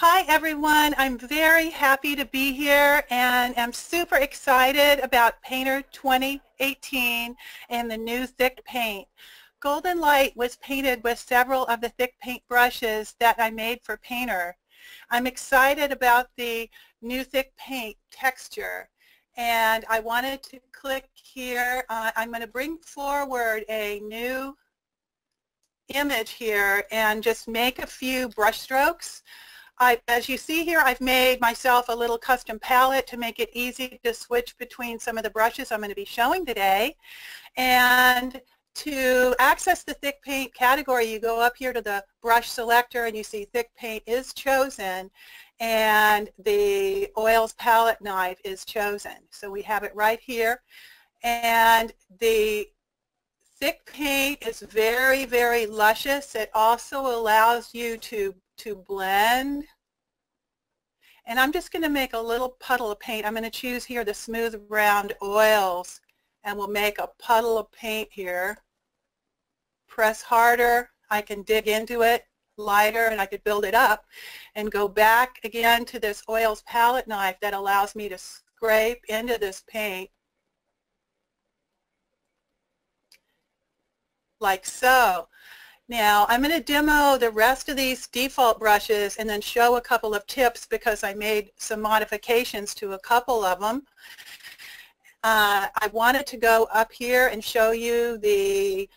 Hi everyone, I'm very happy to be here and I'm super excited about Painter 2018 and the new thick paint. Golden Light was painted with several of the thick paint brushes that I made for Painter. I'm excited about the new thick paint texture and I wanted to click here. Uh, I'm going to bring forward a new image here and just make a few brush strokes. I, as you see here, I've made myself a little custom palette to make it easy to switch between some of the brushes I'm going to be showing today. And to access the thick paint category, you go up here to the brush selector and you see thick paint is chosen and the oils palette knife is chosen. So we have it right here. And the thick paint is very, very luscious. It also allows you to to blend. And I'm just going to make a little puddle of paint. I'm going to choose here the smooth round oils and we'll make a puddle of paint here. Press harder. I can dig into it lighter and I could build it up and go back again to this oils palette knife that allows me to scrape into this paint like so. Now I'm going to demo the rest of these default brushes and then show a couple of tips because I made some modifications to a couple of them. Uh, I wanted to go up here and show you the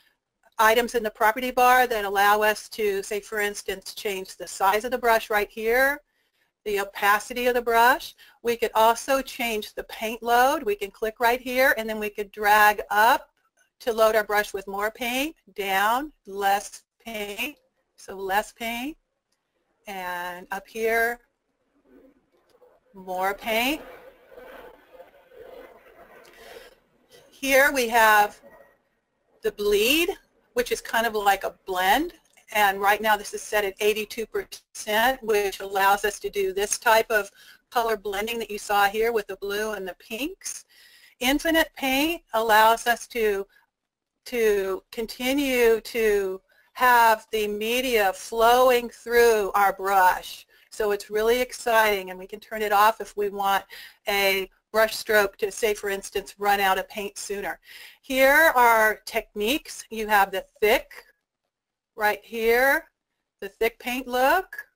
items in the property bar that allow us to, say for instance, change the size of the brush right here, the opacity of the brush. We could also change the paint load. We can click right here and then we could drag up to load our brush with more paint, down, less paint, so less paint, and up here, more paint. Here we have the bleed, which is kind of like a blend, and right now this is set at 82%, which allows us to do this type of color blending that you saw here with the blue and the pinks. Infinite paint allows us to to continue to have the media flowing through our brush. So it's really exciting and we can turn it off if we want a brush stroke to say for instance run out of paint sooner. Here are techniques. You have the thick right here, the thick paint look,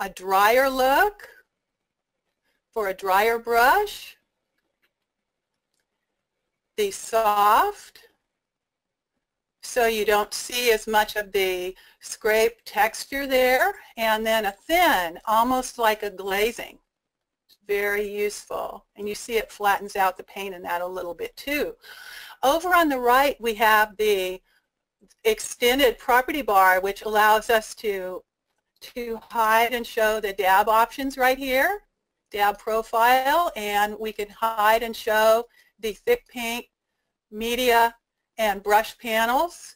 a drier look for a drier brush, the soft so you don't see as much of the scrape texture there and then a thin almost like a glazing. Very useful and you see it flattens out the paint in that a little bit too. Over on the right we have the extended property bar which allows us to to hide and show the dab options right here dab profile and we can hide and show the thick paint, media, and brush panels.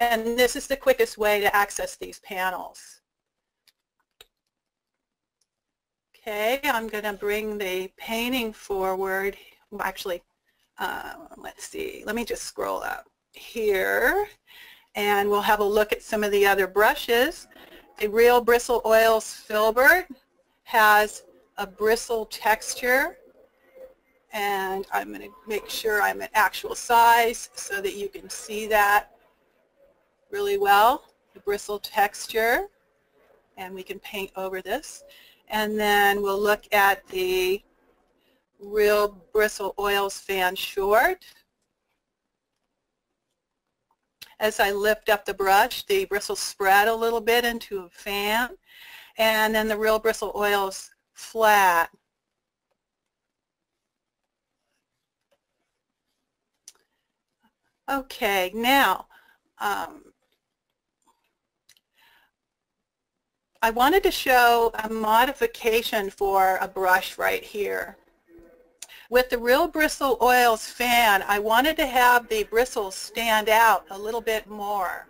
And this is the quickest way to access these panels. Okay, I'm going to bring the painting forward. Well, actually, uh, let's see. Let me just scroll up here. And we'll have a look at some of the other brushes. The Real Bristle Oils Filbert has a bristle texture and I'm going to make sure I'm at actual size so that you can see that really well, the bristle texture, and we can paint over this. And then we'll look at the Real Bristle Oils Fan Short. As I lift up the brush, the bristles spread a little bit into a fan, and then the Real Bristle Oils Flat Okay, now um, I wanted to show a modification for a brush right here. With the Real Bristle Oils fan, I wanted to have the bristles stand out a little bit more.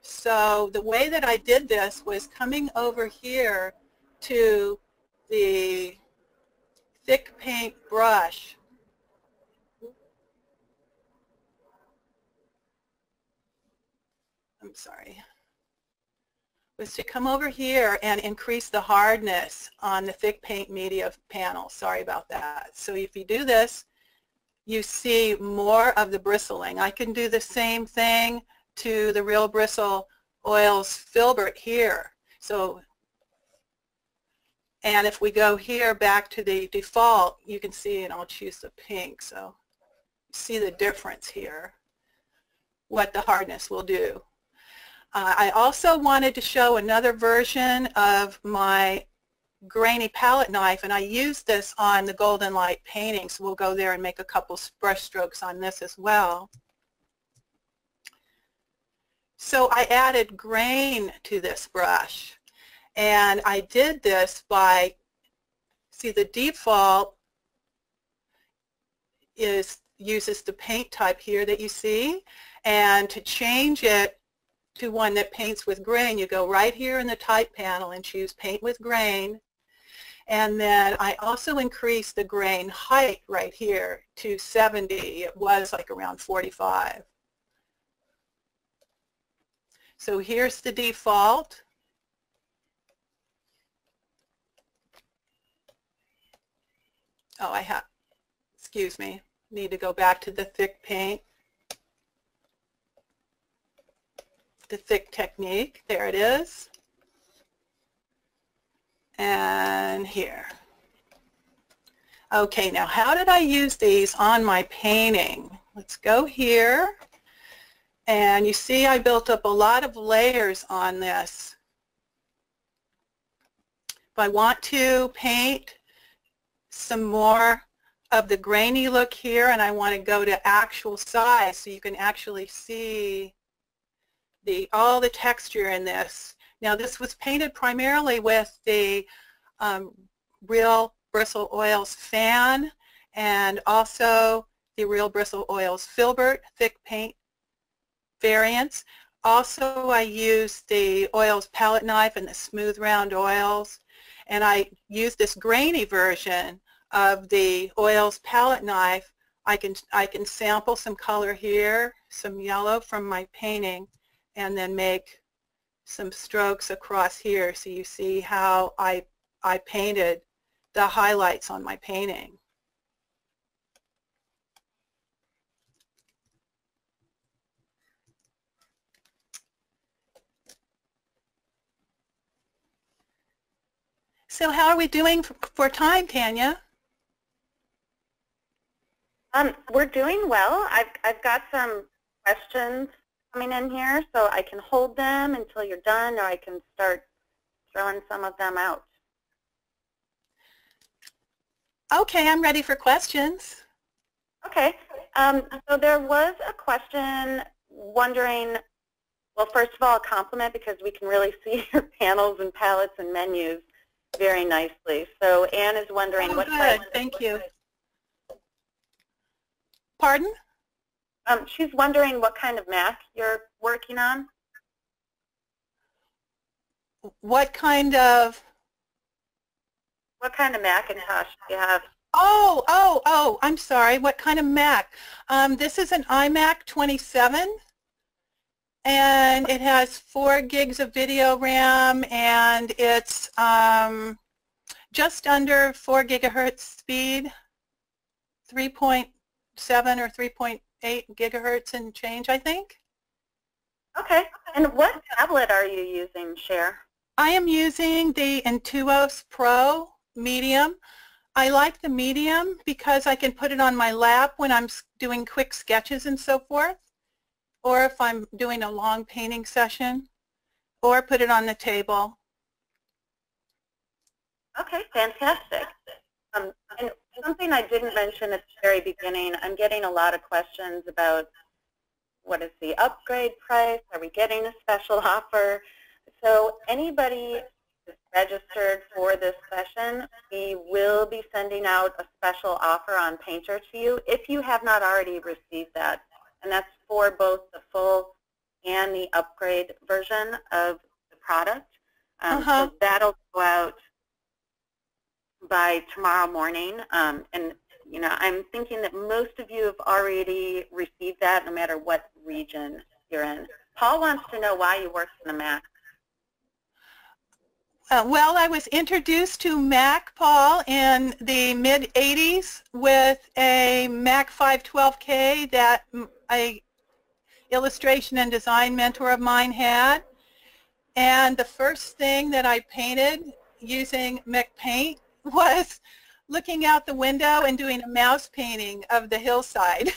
So the way that I did this was coming over here to the thick paint brush I'm sorry. was to come over here and increase the hardness on the thick paint media panel. Sorry about that. So if you do this, you see more of the bristling. I can do the same thing to the Real Bristle Oils Filbert here. So, and if we go here back to the default, you can see, and I'll choose the pink, so see the difference here, what the hardness will do. Uh, I also wanted to show another version of my grainy palette knife, and I used this on the Golden Light painting, so we'll go there and make a couple brush strokes on this as well. So I added grain to this brush, and I did this by, see the default is uses the paint type here that you see, and to change it to one that paints with grain, you go right here in the type panel and choose paint with grain. And then I also increased the grain height right here to 70. It was like around 45. So here's the default. Oh, I have, excuse me, need to go back to the thick paint. The thick technique. There it is. And here. Okay, now how did I use these on my painting? Let's go here. And you see I built up a lot of layers on this. If I want to paint some more of the grainy look here and I want to go to actual size so you can actually see the all the texture in this. Now this was painted primarily with the um, Real Bristle Oils fan and also the Real Bristle Oils Filbert thick paint variants. Also I used the oils palette knife and the smooth round oils and I used this grainy version of the oils palette knife. I can, I can sample some color here, some yellow from my painting and then make some strokes across here so you see how I, I painted the highlights on my painting. So how are we doing for time, Tanya? Um, we're doing well. I've, I've got some questions coming in here, so I can hold them until you're done, or I can start throwing some of them out. Okay, I'm ready for questions. Okay, um, so there was a question wondering, well, first of all, a compliment because we can really see your panels and palettes and menus very nicely. So Anne is wondering oh, what good. Thank you. Pardon? Um, she's wondering what kind of Mac you're working on. What kind of? What kind of Macintosh do you have? Oh, oh, oh, I'm sorry. What kind of Mac? Um, this is an iMac 27 and it has four gigs of video RAM and it's um, just under four gigahertz speed, 3.7 or 3.8 8 gigahertz and change, I think. Okay. And what tablet are you using, Cher? I am using the Intuos Pro Medium. I like the medium because I can put it on my lap when I'm doing quick sketches and so forth, or if I'm doing a long painting session, or put it on the table. Okay, fantastic. Um, and something I didn't mention at the very beginning, I'm getting a lot of questions about what is the upgrade price? Are we getting a special offer? So anybody registered for this session, we will be sending out a special offer on Painter to you if you have not already received that. And that's for both the full and the upgrade version of the product. Um, uh -huh. So uh-huh. that'll go out by tomorrow morning. Um, and you know, I'm thinking that most of you have already received that, no matter what region you're in. Paul wants to know why you work in the Mac. Uh, well, I was introduced to Mac, Paul, in the mid-'80s with a Mac 512K that a illustration and design mentor of mine had. And the first thing that I painted using MacPaint was looking out the window and doing a mouse painting of the hillside.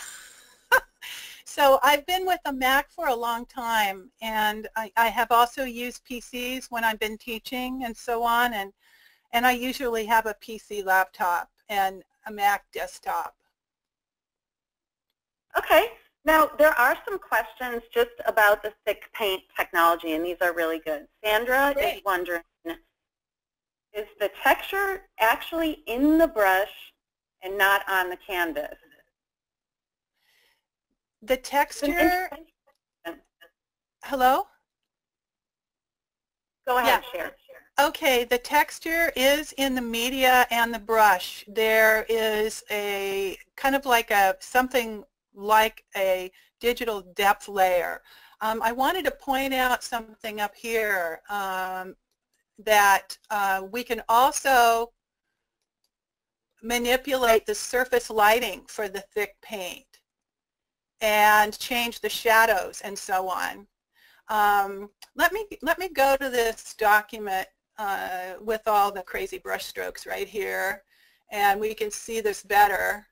so I've been with a Mac for a long time and I, I, have also used PCs when I've been teaching and so on and, and I usually have a PC laptop and a Mac desktop. Okay. Now, there are some questions just about the thick paint technology, and these are really good. Sandra Great. is wondering, is the texture actually in the brush and not on the canvas? The texture, hello? Go ahead, yeah. Cher. Okay, the texture is in the media and the brush. There is a kind of like a something like a digital depth layer. Um, I wanted to point out something up here um, that uh, we can also manipulate the surface lighting for the thick paint and change the shadows and so on. Um, let me let me go to this document uh, with all the crazy brush strokes right here and we can see this better.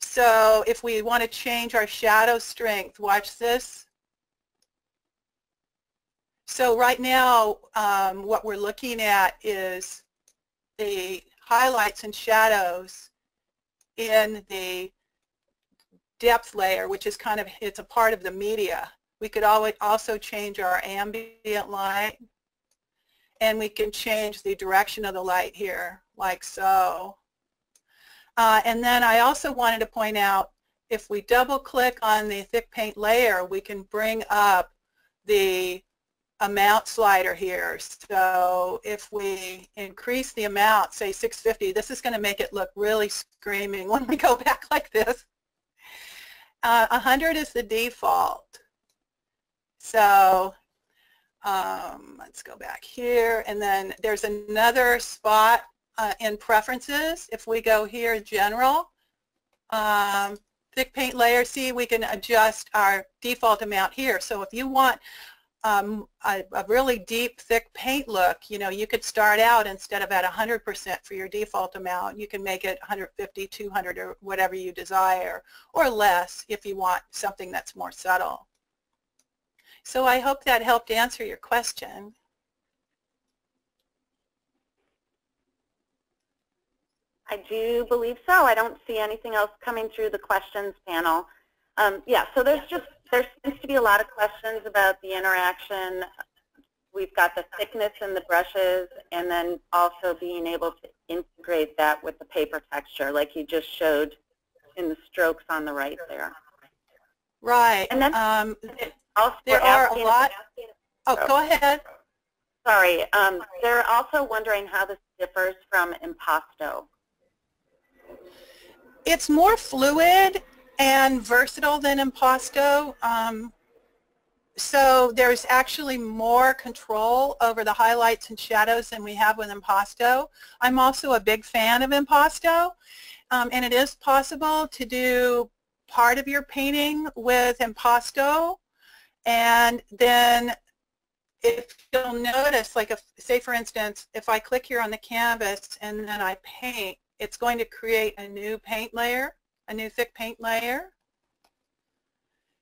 So if we want to change our shadow strength, watch this. So right now, um, what we're looking at is the highlights and shadows in the depth layer, which is kind of, it's a part of the media. We could always also change our ambient light, and we can change the direction of the light here, like so. Uh, and then I also wanted to point out, if we double click on the thick paint layer, we can bring up the amount slider here. So if we increase the amount, say 650, this is going to make it look really screaming when we go back like this. Uh, 100 is the default. So um, let's go back here. And then there's another spot uh, in preferences. If we go here, general, um, thick paint layer, see we can adjust our default amount here. So if you want um, a, a, really deep, thick paint look, you know, you could start out instead of at 100% for your default amount, you can make it 150, 200, or whatever you desire, or less if you want something that's more subtle. So I hope that helped answer your question. I do believe so. I don't see anything else coming through the questions panel. Um, yeah, so there's just, there seems to be a lot of questions about the interaction. We've got the thickness in the brushes and then also being able to integrate that with the paper texture like you just showed in the strokes on the right there. Right. And then um, there are a lot. Oh, go ahead. Sorry. Um, they're also wondering how this differs from impasto. It's more fluid and versatile than Impasto. Um, so there's actually more control over the highlights and shadows than we have with Impasto. I'm also a big fan of Impasto, um, and it is possible to do part of your painting with Impasto, and then if you'll notice, like if, say for instance, if I click here on the canvas and then I paint, it's going to create a new paint layer a new thick paint layer.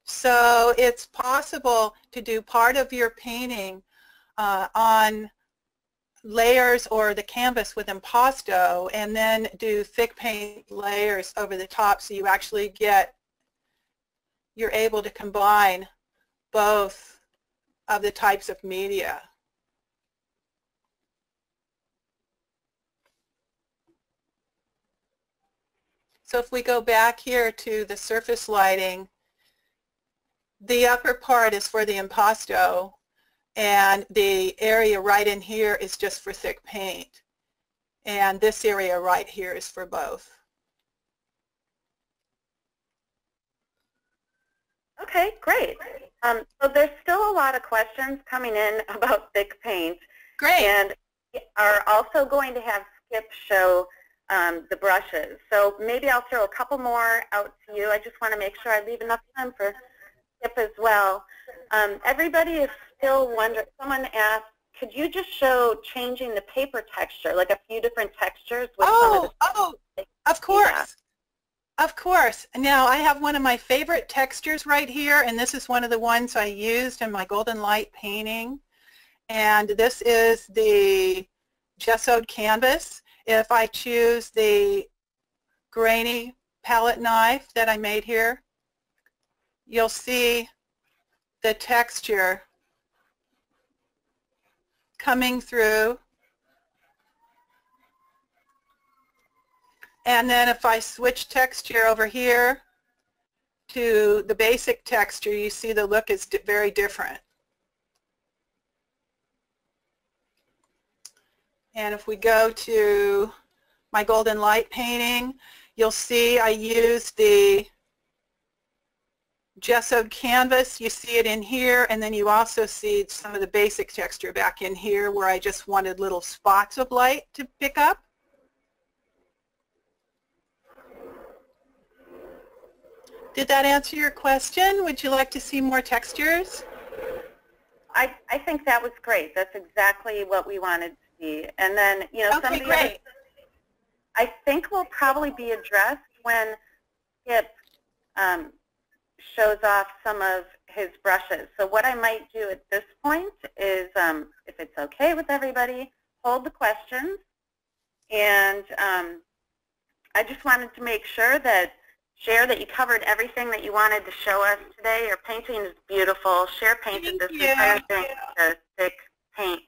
So it's possible to do part of your painting uh, on layers or the canvas with impasto and then do thick paint layers over the top so you actually get, you're able to combine both of the types of media. So if we go back here to the surface lighting, the upper part is for the impasto and the area right in here is just for thick paint. And this area right here is for both. Okay, great. Um, so there's still a lot of questions coming in about thick paint. Great. And we are also going to have Skip show um, the brushes. So maybe I'll throw a couple more out to you. I just want to make sure I leave enough time for Skip as well. Um, everybody is still wondering, someone asked, could you just show changing the paper texture, like a few different textures? With oh, some of, the oh, of course. Yeah. Of course. Now I have one of my favorite textures right here, and this is one of the ones I used in my Golden Light painting. And this is the gessoed canvas. If I choose the grainy palette knife that I made here, you'll see the texture coming through. And then if I switch texture over here to the basic texture, you see the look is very different. And if we go to my golden light painting, you'll see I used the gessoed canvas. You see it in here, and then you also see some of the basic texture back in here where I just wanted little spots of light to pick up. Did that answer your question? Would you like to see more textures? I, I think that was great. That's exactly what we wanted see. And then, you know, okay, some of the great. Other, I think will probably be addressed when Skip um, shows off some of his brushes. So what I might do at this point is, um, if it's okay with everybody, hold the questions. And um, I just wanted to make sure that, Cher that you covered everything that you wanted to show us today. Your painting is beautiful. Cher painted Thank this you. entire thing with thick paint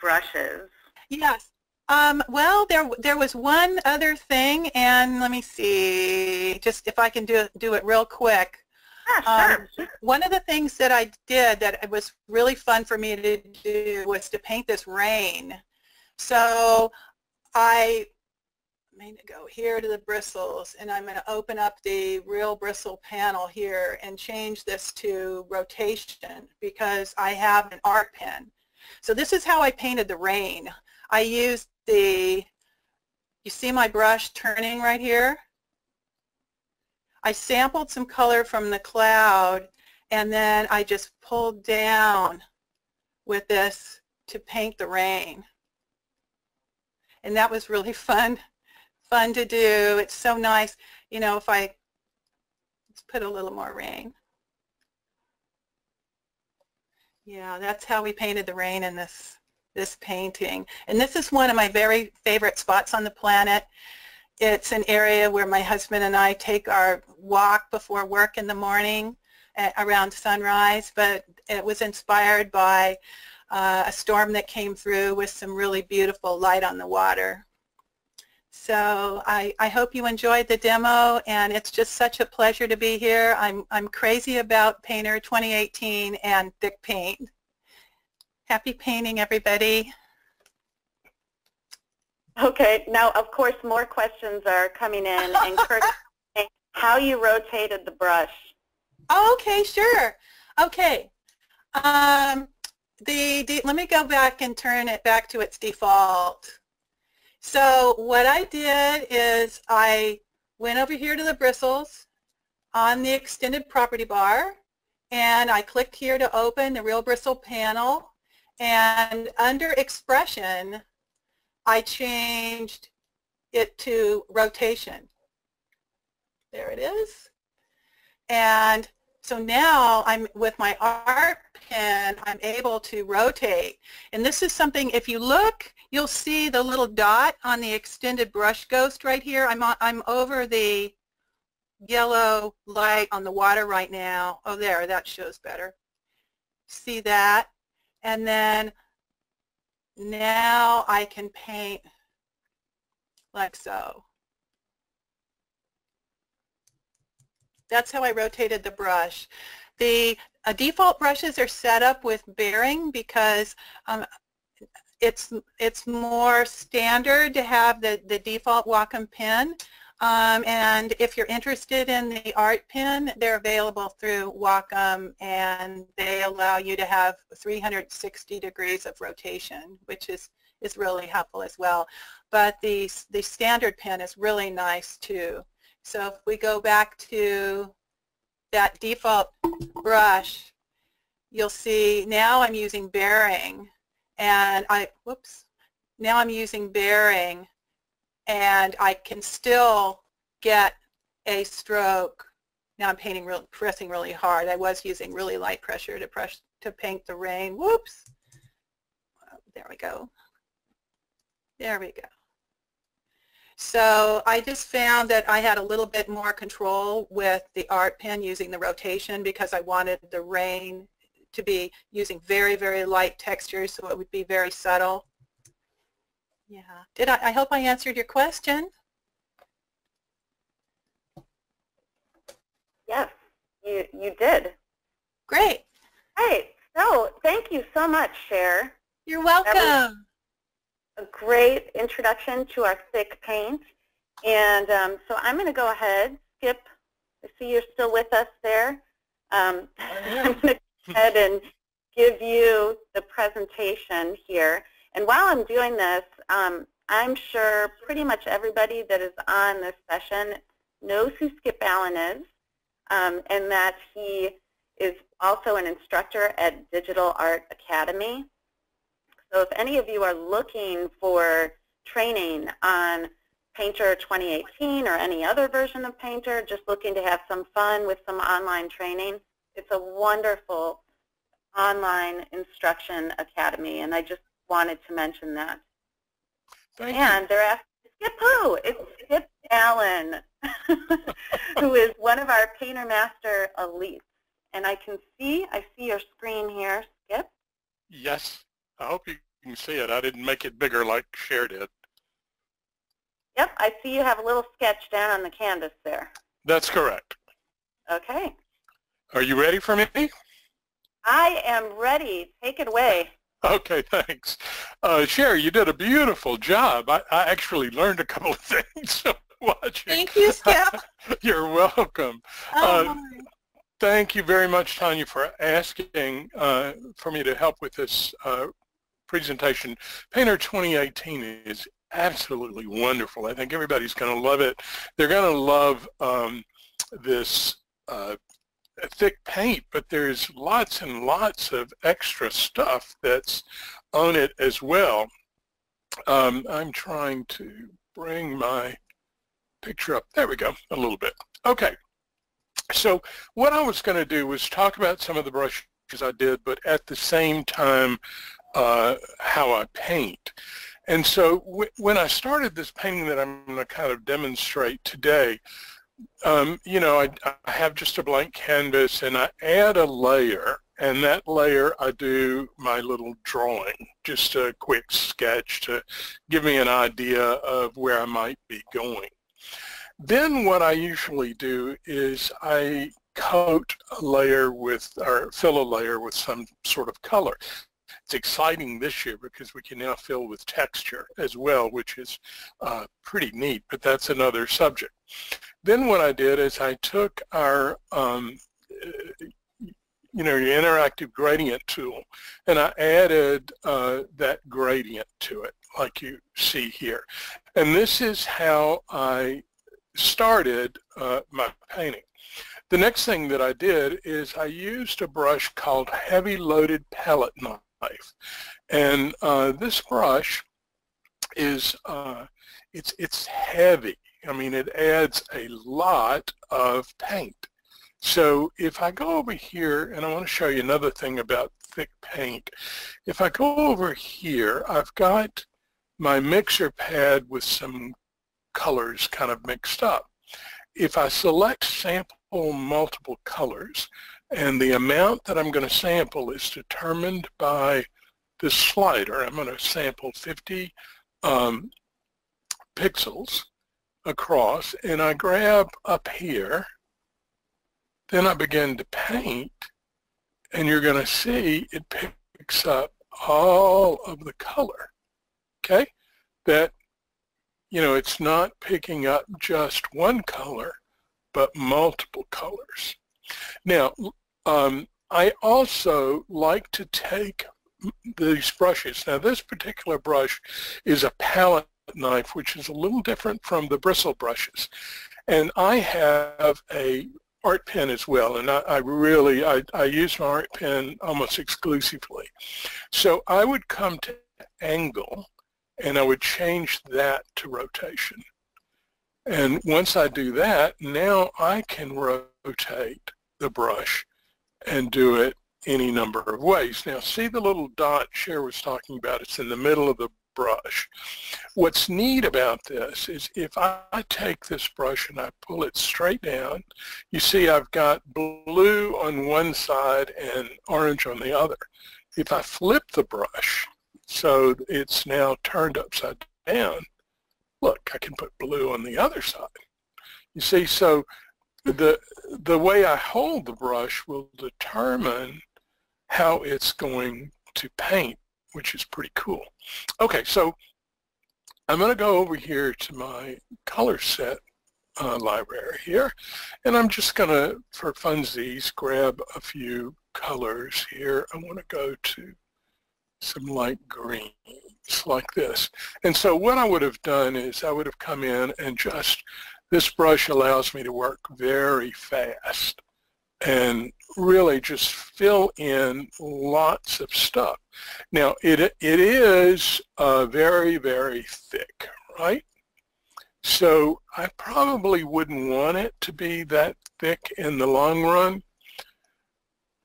brushes. Yes. Um, well, there there was one other thing, and let me see, just if I can do do it real quick. Yeah, sure. Um, one of the things that I did that was really fun for me to do was to paint this rain. So I I'm going to go here to the bristles, and I'm going to open up the real bristle panel here and change this to rotation because I have an art pen. So this is how I painted the rain. I used the, you see my brush turning right here? I sampled some color from the cloud and then I just pulled down with this to paint the rain. And that was really fun, fun to do. It's so nice. You know, if I, let's put a little more rain. Yeah, that's how we painted the rain in this this painting. And this is one of my very favorite spots on the planet. It's an area where my husband and I take our walk before work in the morning at, around sunrise, but it was inspired by uh, a storm that came through with some really beautiful light on the water. So I, I hope you enjoyed the demo, and it's just such a pleasure to be here. I'm, I'm crazy about Painter 2018 and thick paint. Happy painting, everybody. Okay, now of course more questions are coming in, and Kurt, how you rotated the brush. okay, sure. Okay. Um, the, the, let me go back and turn it back to its default. So what I did is I went over here to the bristles on the extended property bar and I clicked here to open the real bristle panel and under expression, I changed it to rotation. There it is. And so now I'm with my art pen, I'm able to rotate. And this is something, if you look, you'll see the little dot on the extended brush ghost right here. I'm, on, I'm over the yellow light on the water right now. Oh, there, that shows better. See that? And then now I can paint like so. That's how I rotated the brush. The uh, default brushes are set up with bearing because um, it's it's more standard to have the, the default Wacom pen. Um, and if you're interested in the art pen, they're available through Wacom and they allow you to have 360 degrees of rotation, which is, is really helpful as well. But the, the standard pen is really nice too. So if we go back to that default brush, you'll see now I'm using bearing and I, whoops, now I'm using bearing and I can still get a stroke. Now I'm painting, real, pressing really hard. I was using really light pressure to press to paint the rain. Whoops. Oh, there we go. There we go. So I just found that I had a little bit more control with the art pen using the rotation because I wanted the rain to be using very, very light textures so it would be very subtle. Yeah. Did I, I hope I answered your question. Yes, you, you did. Great. Hey, so thank you so much, Cher. You're welcome. A great introduction to our thick paint. And um, so I'm going to go ahead, Skip, I see you're still with us there. Um, I'm going to go ahead and give you the presentation here. And while I'm doing this, um, I'm sure pretty much everybody that is on this session knows who Skip Allen is um, and that he is also an instructor at Digital Art Academy. So if any of you are looking for training on Painter 2018 or any other version of Painter, just looking to have some fun with some online training, it's a wonderful online instruction academy, and I just wanted to mention that. Thank and you. they're asking, Skip who? It's Skip Allen, who is one of our Painter Master elites. And I can see, I see your screen here, Skip. Yes. I hope you can see it. I didn't make it bigger like Cher did. Yep, I see you have a little sketch down on the canvas there. That's correct. Okay. Are you ready for me? I am ready. Take it away. Okay, thanks. Uh, Cher, you did a beautiful job. I, I actually learned a couple of things watching. Thank you, Skip. You're welcome. Oh, Uh, Thank you very much, Tanya, for asking uh, for me to help with this uh, presentation. Painter 2018 is absolutely wonderful. I think everybody's going to love it. They're going to love um, this uh, thick paint, but there's lots and lots of extra stuff that's on it as well. Um, I'm trying to bring my picture up. There we go, a little bit. Okay. So what I was going to do was talk about some of the brushes I did, but at the same time, uh, how I paint. And so when I started this painting that I'm going to kind of demonstrate today, um, you know, I, I have just a blank canvas and I add a layer and that layer I do my little drawing, just a quick sketch to give me an idea of where I might be going. Then what I usually do is I coat a layer with, or fill a layer with some sort of color. It's exciting this year because we can now fill with texture as well, which is uh, pretty neat, but that's another subject. Then what I did is I took our, um, you know, your interactive gradient tool, and I added uh, that gradient to it, like you see here. And this is how I started uh, my painting. The next thing that I did is I used a brush called Heavy Loaded Palette Knife. And uh, this brush is, uh, it's, it's heavy. I mean, it adds a lot of paint. So if I go over here, and I want to show you another thing about thick paint. If I go over here, I've got my mixer pad with some colors kind of mixed up. If I select sample multiple colors and the amount that I'm going to sample is determined by this slider, I'm going to sample 50 um, pixels across and I grab up here, then I begin to paint and you're going to see it picks up all of the color, okay, that you know, it's not picking up just one color, but multiple colors. Now, um, I also like to take these brushes. Now, this particular brush is a palette knife, which is a little different from the bristle brushes. And I have a art pen as well, and I, I really, I, I use my art pen almost exclusively. So I would come to angle, and I would change that to rotation. And once I do that, now I can rotate the brush and do it any number of ways. Now see the little dot Cher was talking about, it's in the middle of the brush. What's neat about this is if I take this brush and I pull it straight down, you see I've got blue on one side and orange on the other. If I flip the brush so it's now turned upside down, look, I can put blue on the other side. You see, so the, the way I hold the brush will determine how it's going to paint, which is pretty cool. Okay, so I'm going to go over here to my color set uh, library here, and I'm just going to, for funsies, grab a few colors here. I want to go to some light greens like this. And so what I would have done is I would have come in and just, this brush allows me to work very fast and really just fill in lots of stuff. Now, it, it is uh, very, very thick, right? So I probably wouldn't want it to be that thick in the long run.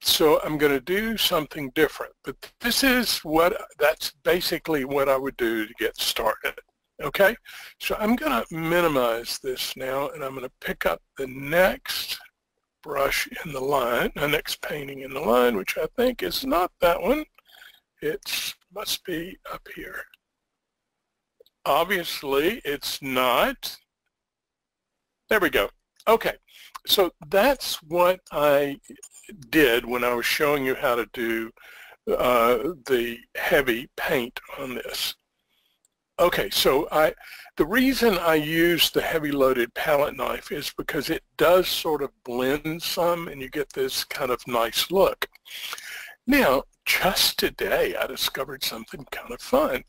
So I'm going to do something different. But this is what, that's basically what I would do to get started. Okay, so I'm going to minimize this now and I'm going to pick up the next brush in the line, the next painting in the line, which I think is not that one. It must be up here. Obviously, it's not. There we go. Okay, so that's what I did when I was showing you how to do uh, the heavy paint on this. Okay, so I the reason I use the heavy loaded palette knife is because it does sort of blend some and you get this kind of nice look. Now, just today I discovered something kind of fun.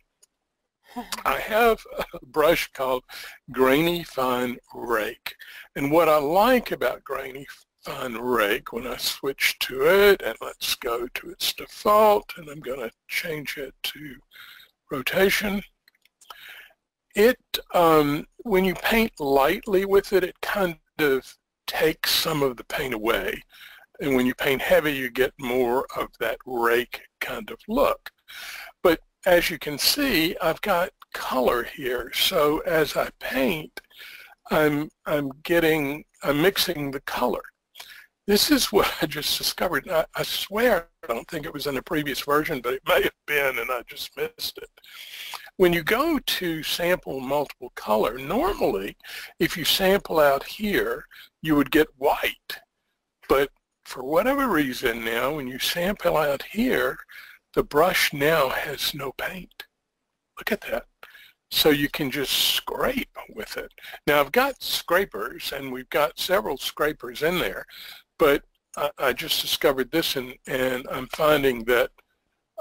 I have a brush called Grainy Fine Rake. And what I like about Grainy Fine Rake, when I switch to it, and let's go to its default, and I'm going to change it to rotation, it, um, when you paint lightly with it, it kind of takes some of the paint away. And when you paint heavy, you get more of that rake kind of look. But as you can see, I've got color here. So as I paint, I'm, I'm getting, I'm mixing the color. This is what I just discovered. I, I, swear I don't think it was in a previous version, but it may have been and I just missed it. When you go to sample multiple color, normally if you sample out here, you would get white. But for whatever reason now, when you sample out here, the brush now has no paint. Look at that. So you can just scrape with it. Now I've got scrapers and we've got several scrapers in there, but I, I just discovered this and, and I'm finding that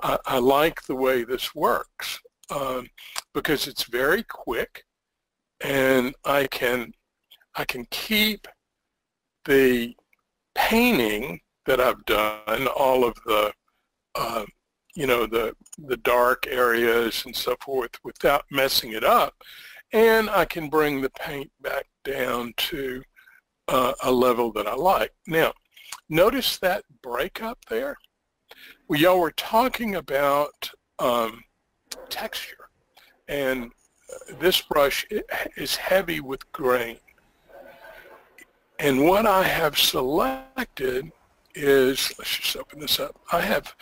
I, I like the way this works um, because it's very quick and I can I can keep the painting that I've done, all of the uh, you know the the dark areas and so forth without messing it up and I can bring the paint back down to uh, a level that I like. Now notice that breakup there? We y'all were talking about um, texture. And this brush is heavy with grain. And what I have selected is, let's just open this up. I have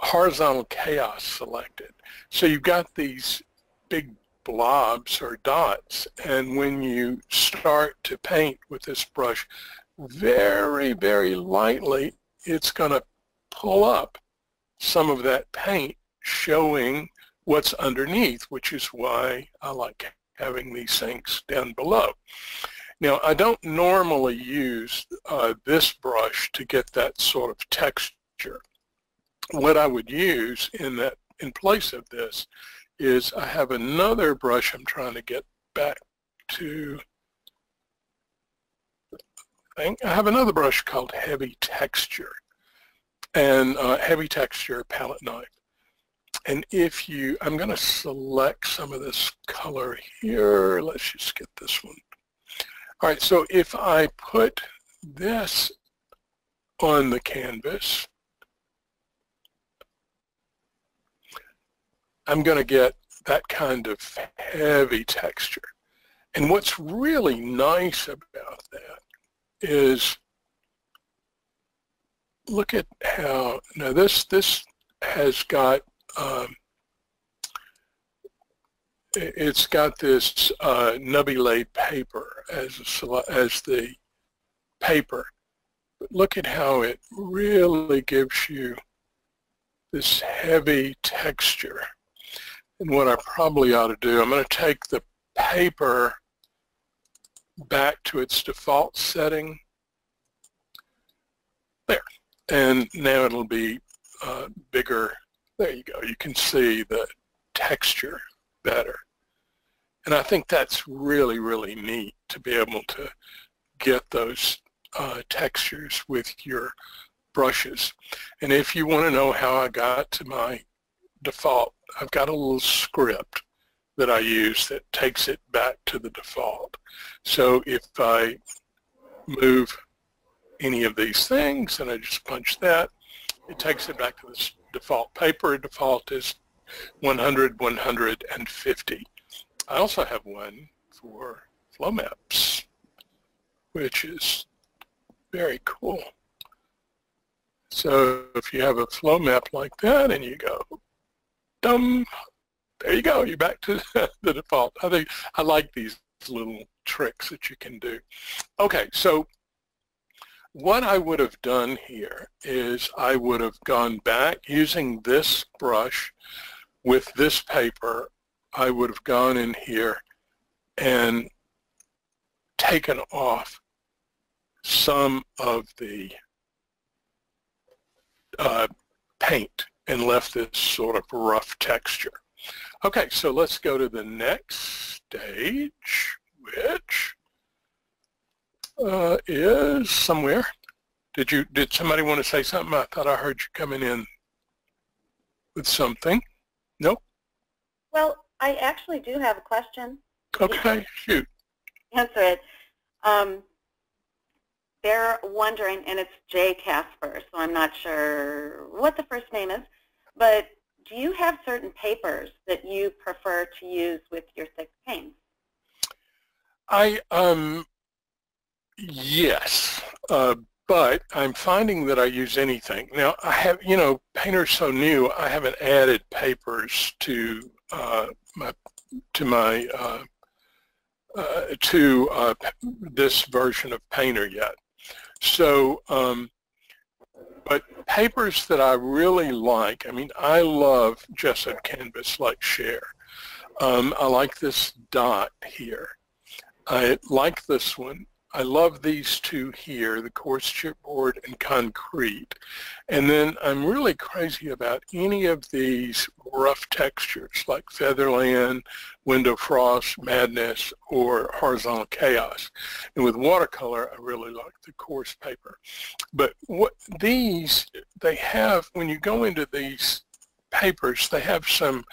horizontal chaos selected. So you've got these big blobs or dots. And when you start to paint with this brush, very, very lightly, it's going to pull up some of that paint showing what's underneath, which is why I like having these things down below. Now, I don't normally use uh, this brush to get that sort of texture. What I would use in that in place of this is I have another brush I'm trying to get back to. I have another brush called Heavy Texture and uh, Heavy Texture palette knife. And if you, I'm going to select some of this color here. Let's just get this one. All right, so if I put this on the canvas, I'm going to get that kind of heavy texture. And what's really nice about that is look at how, now this, this has got um, it's got this uh, nubby laid paper as, a, as the paper. But look at how it really gives you this heavy texture. And what I probably ought to do, I'm going to take the paper back to its default setting. There. And now it'll be uh, bigger. There you go. You can see the texture better. And I think that's really, really neat to be able to get those uh, textures with your brushes. And if you want to know how I got to my default, I've got a little script that I use that takes it back to the default. So if I move any of these things and I just punch that, it takes it back to the default paper. Default is 100, 150. I also have one for flow maps, which is very cool. So if you have a flow map like that and you go, dum, there you go, you're back to the default. I think I like these little tricks that you can do. Okay, so what I would have done here is I would have gone back using this brush with this paper, I would have gone in here and taken off some of the uh, paint and left this sort of rough texture. Okay, so let's go to the next stage, which uh, is somewhere. Did you? Did somebody want to say something? I thought I heard you coming in with something. Nope. Well, I actually do have a question. Okay, shoot. Answer it. Um, they're wondering, and it's Jay Casper, so I'm not sure what the first name is, but do you have certain papers that you prefer to use with your thick paints? I, um, yes. Uh, but I'm finding that I use anything. Now I have, you know, Painter's so new, I haven't added papers to uh, my to my uh, uh, to uh, this version of Painter yet. So, um, but papers that I really like, I mean, I love gesso canvas like Cher. Um, I like this dot here. I like this one. I love these two here, the coarse chipboard and concrete. And then I'm really crazy about any of these rough textures like Featherland, Window Frost, Madness, or Horizontal Chaos. And with watercolor, I really like the coarse paper. But what these, they have, when you go into these papers, they have some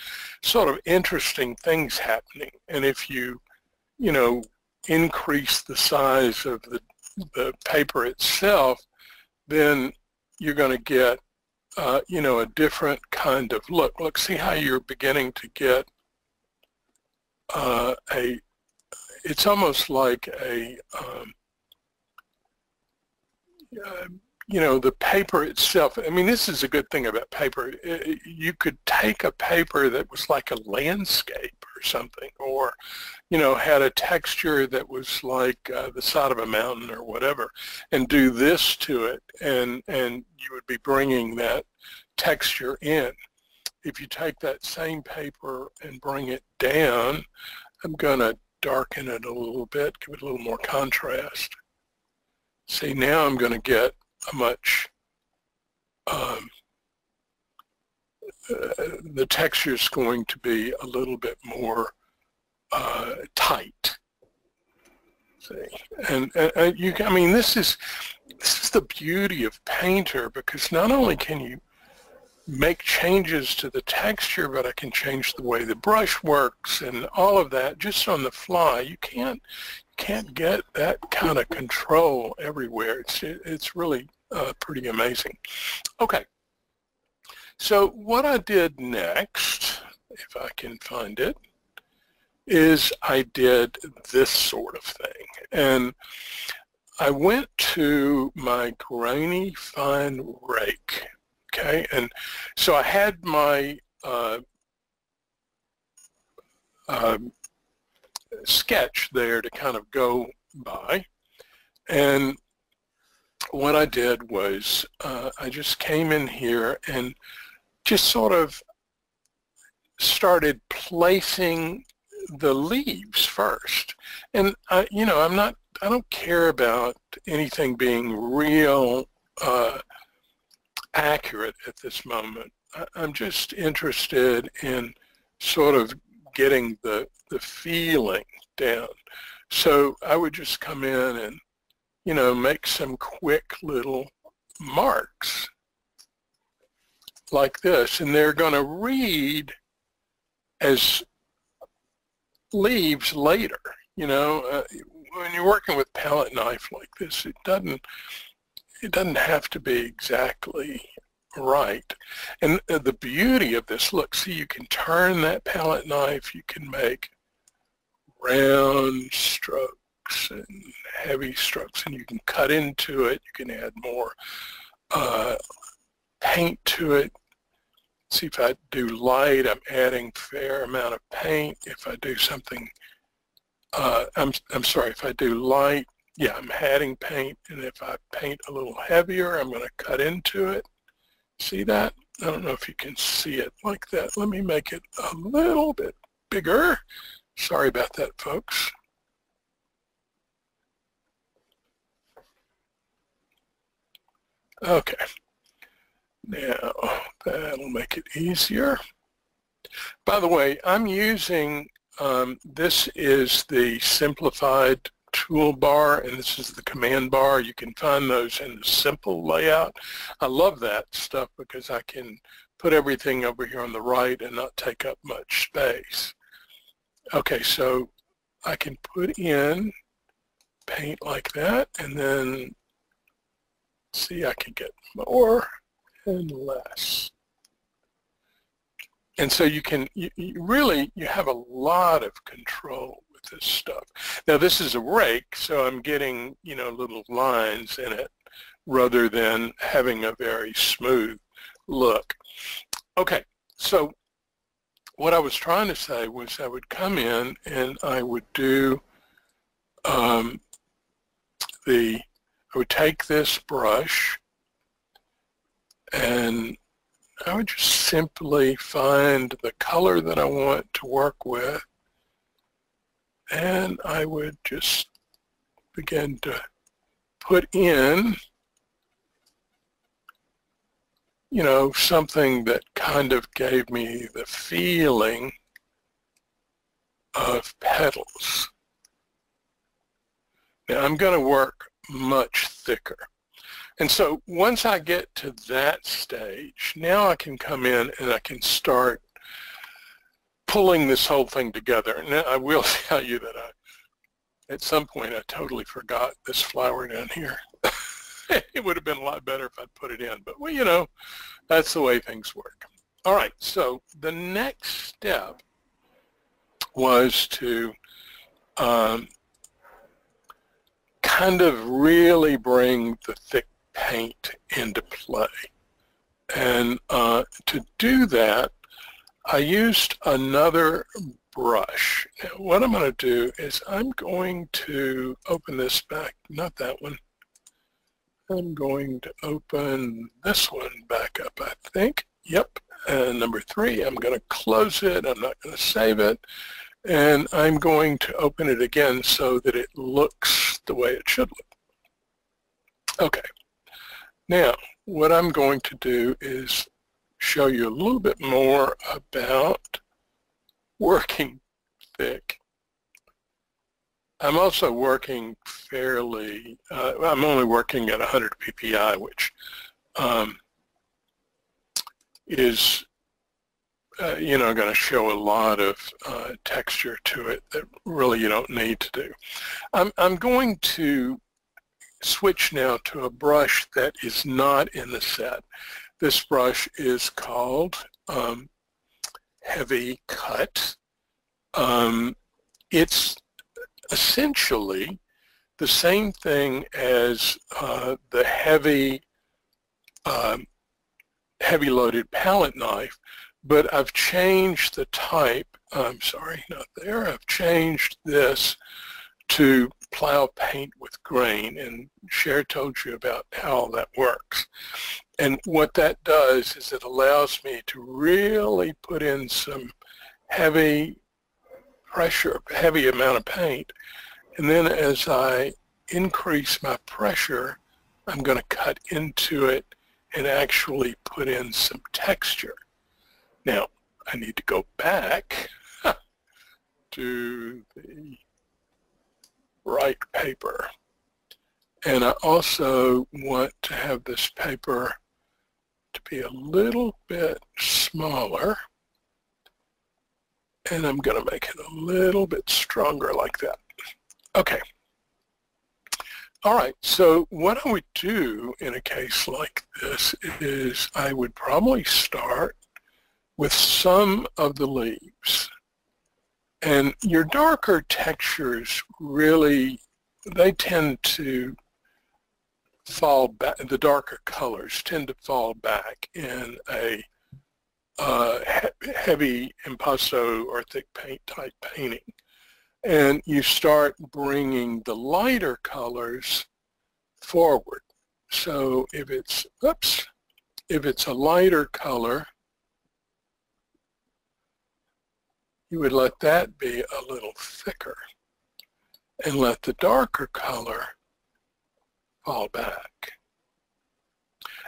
sort of interesting things happening. And if you, you know, increase the size of the, the paper itself, then you're going to get, uh, you know, a different kind of look. Look, see how you're beginning to get uh, a, it's almost like a, um, uh, you know, the paper itself, I mean, this is a good thing about paper. You could take a paper that was like a landscape or something, or, you know, had a texture that was like uh, the side of a mountain or whatever, and do this to it, and, and you would be bringing that texture in. If you take that same paper and bring it down, I'm going to darken it a little bit, give it a little more contrast. See, now I'm going to get a much, um, uh, the texture is going to be a little bit more uh, tight. See, and, and you, I mean, this is this is the beauty of Painter because not only can you make changes to the texture, but I can change the way the brush works and all of that just on the fly. You can't can't get that kind of control everywhere. It's it's really uh, pretty amazing. Okay, so what I did next, if I can find it, is I did this sort of thing. And I went to my grainy fine rake, okay? And so I had my uh, uh, sketch there to kind of go by. And what I did was uh, I just came in here and just sort of started placing the leaves first. And, I, you know, I'm not, I don't care about anything being real uh, accurate at this moment. I, I'm just interested in sort of getting the, the feeling down. So I would just come in and, you know, make some quick little marks like this. And they're going to read as leaves later. You know, uh, when you're working with palette knife like this, it doesn't it doesn't have to be exactly right. And uh, the beauty of this, look, see, you can turn that palette knife, you can make round strokes and heavy strokes, and you can cut into it, you can add more uh, paint to it, See if I do light, I'm adding fair amount of paint. If I do something, uh, I'm, I'm sorry, if I do light, yeah, I'm adding paint. And if I paint a little heavier, I'm going to cut into it. See that? I don't know if you can see it like that. Let me make it a little bit bigger. Sorry about that, folks. Okay. Now, that'll make it easier. By the way, I'm using, um, this is the simplified toolbar and this is the command bar. You can find those in the simple layout. I love that stuff because I can put everything over here on the right and not take up much space. Okay, so I can put in paint like that and then see I can get more and less. And so you can, you, you really, you have a lot of control with this stuff. Now this is a rake, so I'm getting, you know, little lines in it rather than having a very smooth look. Okay, so what I was trying to say was I would come in and I would do um, the, I would take this brush and I would just simply find the color that I want to work with and I would just begin to put in you know something that kind of gave me the feeling of petals. Now I'm going to work much thicker. And so once I get to that stage, now I can come in and I can start pulling this whole thing together. And I will tell you that I, at some point I totally forgot this flower down here. it would have been a lot better if I'd put it in, but well, you know, that's the way things work. All right, so the next step was to um, kind of really bring the thick paint into play. And uh, to do that, I used another brush. Now, what I'm going to do is I'm going to open this back, not that one. I'm going to open this one back up, I think. Yep. And number three, I'm going to close it. I'm not going to save it. And I'm going to open it again so that it looks the way it should look. Okay. Now, what I'm going to do is show you a little bit more about working thick. I'm also working fairly, uh, I'm only working at 100 ppi, which um, is, uh, you know, going to show a lot of uh, texture to it that really you don't need to do. I'm, I'm going to switch now to a brush that is not in the set. This brush is called um, Heavy Cut. Um, it's essentially the same thing as uh, the heavy um, heavy loaded palette knife but I've changed the type I'm sorry not there I've changed this to plow paint with grain and Cher told you about how that works and what that does is it allows me to really put in some heavy pressure, heavy amount of paint. And then as I increase my pressure, I'm going to cut into it and actually put in some texture. Now, I need to go back to the right paper. And I also want to have this paper to be a little bit smaller and I'm going to make it a little bit stronger like that. Okay. All right, so what I would do in a case like this is I would probably start with some of the leaves. And your darker textures really, they tend to fall back, the darker colors tend to fall back in a uh, he heavy impasto or thick paint type painting. And you start bringing the lighter colors forward. So if it's, oops, if it's a lighter color, you would let that be a little thicker and let the darker color fall back.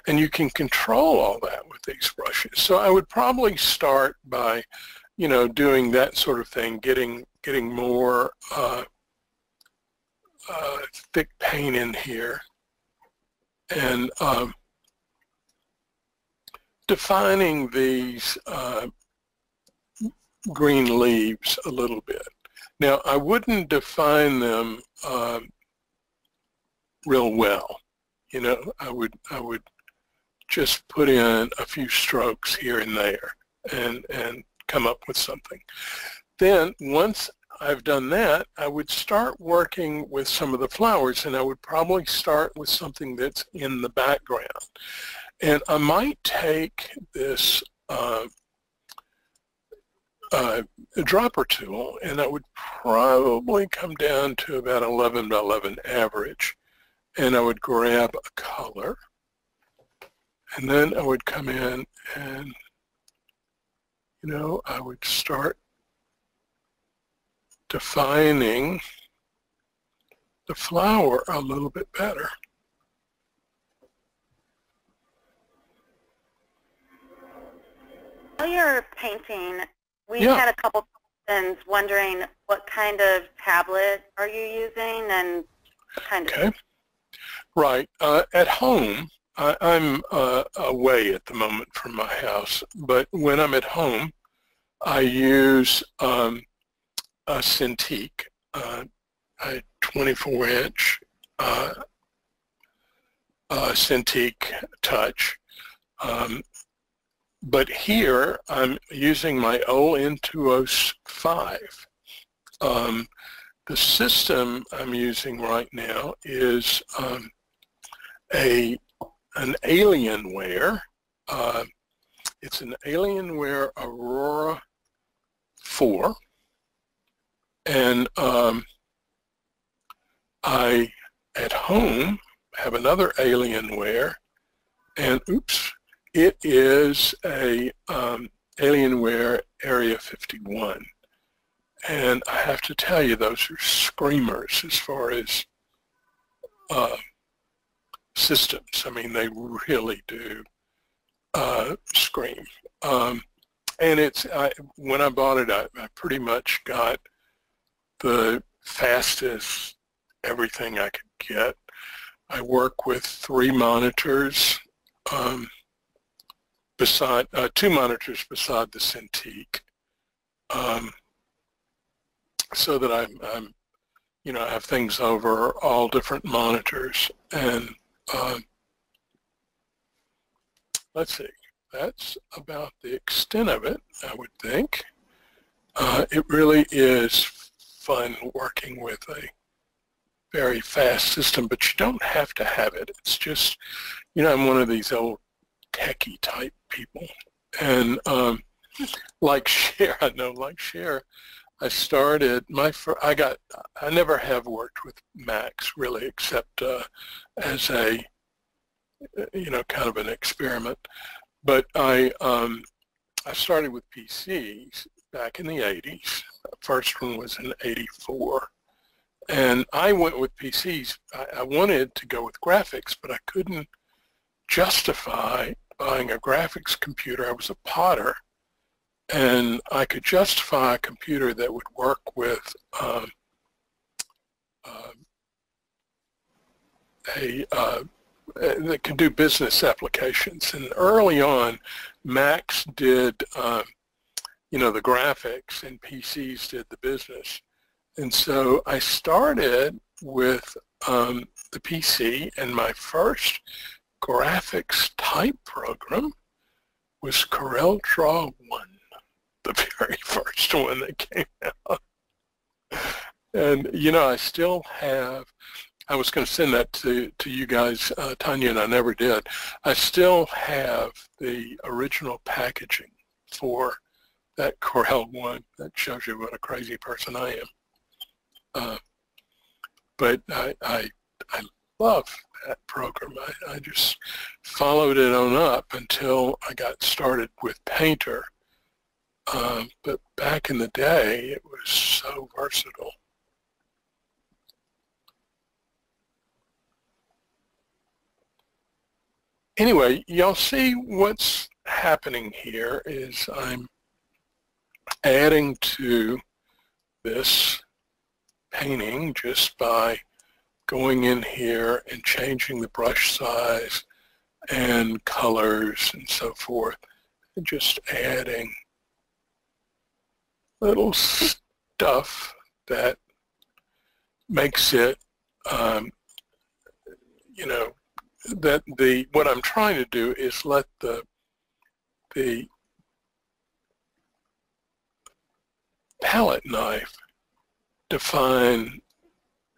And you can control all that with these brushes. So I would probably start by, you know, doing that sort of thing, getting getting more uh, uh, thick paint in here, and um, defining these uh, green leaves a little bit. Now, I wouldn't define them um, real well. You know, I would I would just put in a few strokes here and there and, and come up with something. Then once I've done that, I would start working with some of the flowers and I would probably start with something that's in the background. And I might take this uh, uh, dropper tool and I would probably come down to about 11 by 11 average and I would grab a color and then I would come in and, you know, I would start defining the flower a little bit better. While you're painting, we yeah. had a couple questions wondering what kind of tablet are you using and what kind okay. of... Right. Uh, at home, I, am uh, away at the moment from my house, but when I'm at home, I use um, a Cintiq, uh, a 24-inch uh, uh, Cintiq Touch. Um, but here, I'm using my ON205. Um, the system I'm using right now is um, a an Alienware. Uh, it's an Alienware Aurora 4. And um, I, at home, have another Alienware. And oops, it is a um, Alienware Area 51. And I have to tell you, those are screamers as far as uh, systems. I mean, they really do uh, scream. Um, and it's I, when I bought it, I, I, pretty much got the fastest everything I could get. I work with three monitors, um, beside uh, two monitors beside the Cintiq, um, so that I'm, I'm, you know, I have things over all different monitors and. Um, let's see, that's about the extent of it, I would think. Uh, it really is fun working with a very fast system, but you don't have to have it. It's just, you know, I'm one of these old techie type people. And um, like Cher, I know, like Cher, I started, my, first, I got, I never have worked with Macs really, except uh, as a you know, kind of an experiment. But I, um, I started with PCs back in the 80s. First one was in 84. And I went with PCs. I, I wanted to go with graphics, but I couldn't justify buying a graphics computer. I was a potter, and I could justify a computer that would work with um, uh, a uh, that could do business applications. And early on, Macs did, um, you know, the graphics and PCs did the business. And so I started with um, the PC and my first graphics type program was Corel Draw 1, the very first one that came out. And, you know, I still have I was going to send that to, to you guys, uh, Tanya, and I never did. I still have the original packaging for that Corel one. That shows you what a crazy person I am. Uh, but I, I, I love that program. I, I just followed it on up until I got started with Painter. Um, but back in the day, it was so versatile. anyway, y'all see what's happening here is I'm adding to this painting just by going in here and changing the brush size and colors and so forth and just adding little stuff that makes it um, you know that the what I'm trying to do is let the the palette knife define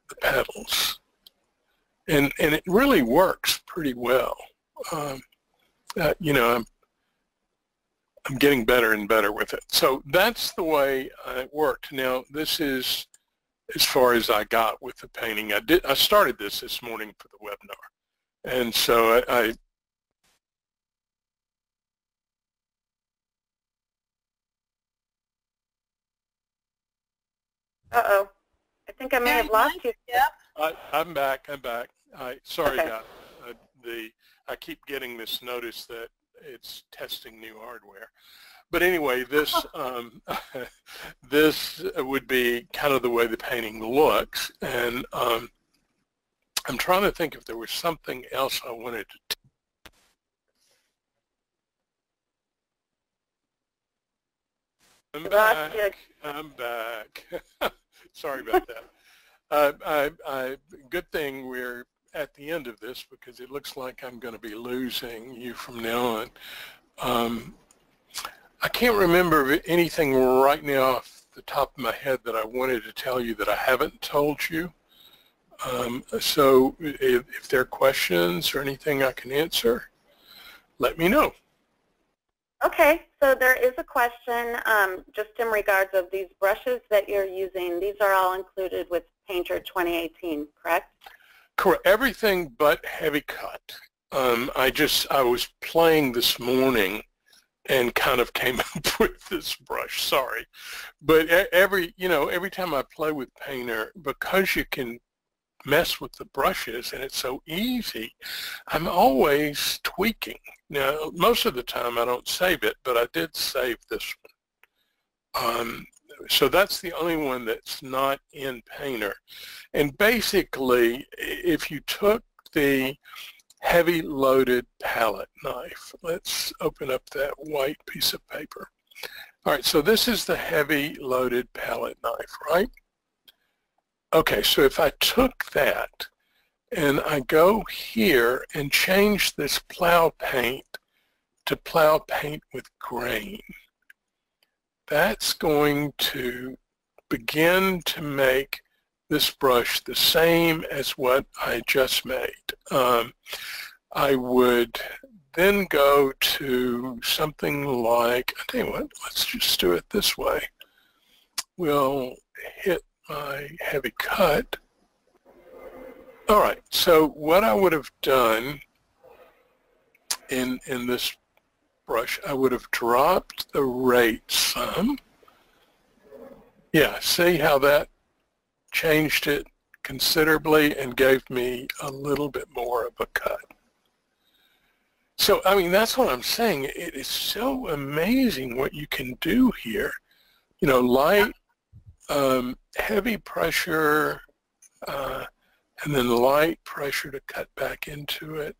the petals. and and it really works pretty well. Um, uh, you know I'm I'm getting better and better with it. So that's the way it worked. Now this is as far as I got with the painting. I did I started this this morning for the webinar. And so I, I Uh-oh. I think I may have lost you. Yep. I, I'm back. I'm back. I sorry, Okay. guys. Uh, the I keep getting this notice that it's testing new hardware. But anyway, this um, this would be kind of the way the painting looks, and um, I'm trying to think if there was something else I wanted to I'm back. I'm back. Sorry about that. Uh, I, I, good thing we're at the end of this because it looks like I'm going to be losing you from now on. Um, I can't remember anything right now off the top of my head that I wanted to tell you that I haven't told you. Um, so if, if there are questions or anything I can answer, let me know. Okay, so there is a question um, just in regards of these brushes that you're using. These are all included with Painter 2018, correct? Correct. Everything but heavy cut. Um, I just, I was playing this morning and kind of came up with this brush. Sorry, but every you know every time I play with Painter, because you can mess with the brushes and it's so easy, I'm always tweaking. Now, most of the time I don't save it, but I did save this one. Um, so that's the only one that's not in Painter. And basically, if you took the heavy loaded palette knife, let's open up that white piece of paper. All right, so this is the heavy loaded palette knife, right? Okay, so if I took that and I go here and change this plow paint to plow paint with grain, that's going to begin to make this brush the same as what I just made. Um, I would then go to something like, I tell you what, let's just do it this way. We'll hit my heavy cut. All right, so what I would have done in, in this brush, I would have dropped the rate some. Yeah, see how that changed it considerably and gave me a little bit more of a cut. So, I mean, that's what I'm saying. It is so amazing what you can do here. You know, light um, heavy pressure uh, and then light pressure to cut back into it.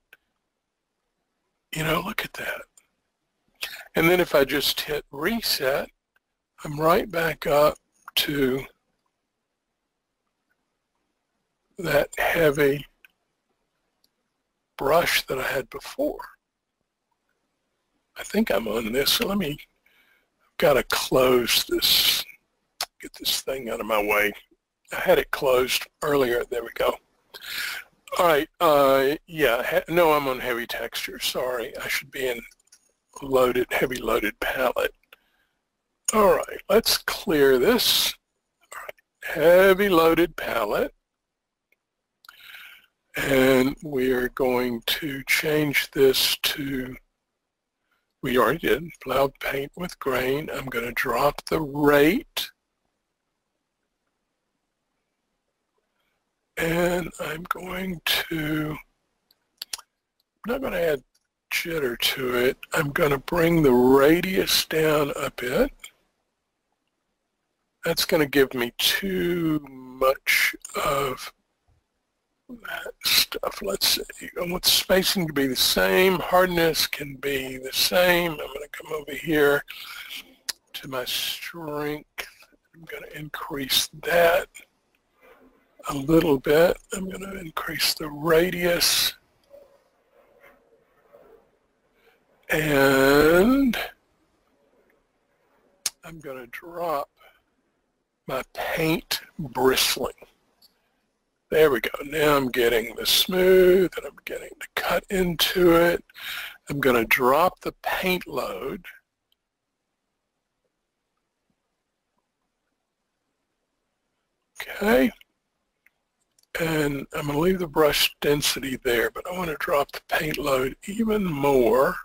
You know, look at that. And then if I just hit reset, I'm right back up to that heavy brush that I had before. I think I'm on this, so let me, I've got to close this get this thing out of my way. I had it closed earlier. There we go. All right. Uh, yeah. No, I'm on heavy texture. Sorry. I should be in loaded, heavy loaded palette. All right. Let's clear this. Heavy loaded palette. And we're going to change this to, we already did, plowed paint with grain. I'm going to drop the rate and I'm going to, I'm not going to add jitter to it. I'm going to bring the radius down a bit. That's going to give me too much of that stuff. Let's see. I want spacing to be the same. Hardness can be the same. I'm going to come over here to my strength. I'm going to increase that a little bit. I'm going to increase the radius. And I'm going to drop my paint bristling. There we go. Now I'm getting the smooth and I'm getting the cut into it. I'm going to drop the paint load. Okay and I'm going to leave the brush density there, but I want to drop the paint load even more.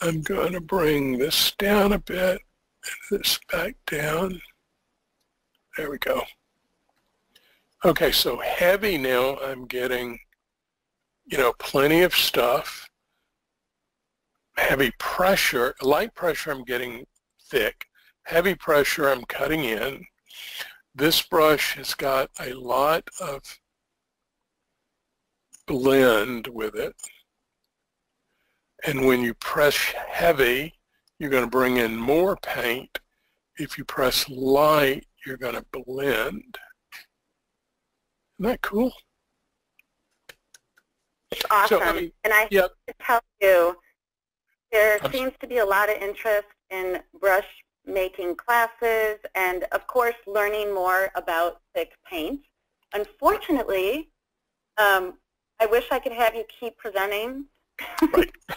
I'm going to bring this down a bit and this back down. There we go. Okay, so heavy now I'm getting, you know, plenty of stuff. Heavy pressure, light pressure I'm getting thick. Heavy pressure I'm cutting in. This brush has got a lot of blend with it. And when you press heavy, you're going to bring in more paint. If you press light, you're going to blend. Isn't that cool? It's awesome. So, I mean, and I yep. have to tell you, there seems to be a lot of interest in brush making classes, and of course learning more about thick paint. Unfortunately, um, I wish I could have you keep presenting. Right.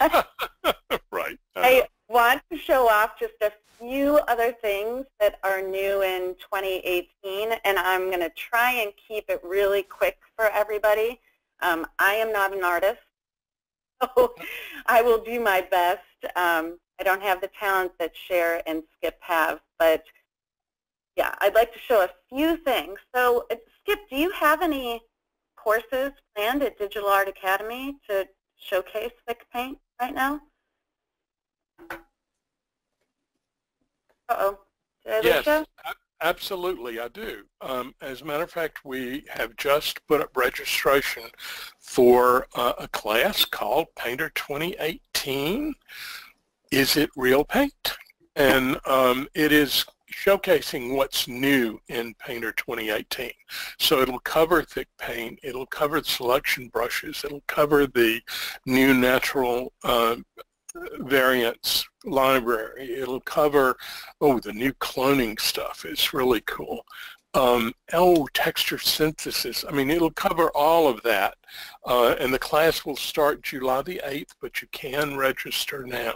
right. Uh, I want to show off just a few other things that are new in 2018, and I'm going to try and keep it really quick for everybody. Um, I am not an artist. so I will do my best. Um, I don't have the talent that Cher and Skip have, but yeah, I'd like to show a few things. So uh, Skip, do you have any courses planned at Digital Art Academy to showcase thick paint right now? Uh-oh. Yes, absolutely, I do. Um, as a matter of fact, we have just put up registration for uh, a class called Painter 2018. Is it real paint? And um, it is showcasing what's new in Painter 2018. So it'll cover thick paint, it'll cover selection brushes, it'll cover the new natural uh, variants library. It'll cover, oh, the new cloning stuff is really cool. Um, oh, texture synthesis. I mean, it'll cover all of that. Uh, and the class will start July the 8th, but you can register now.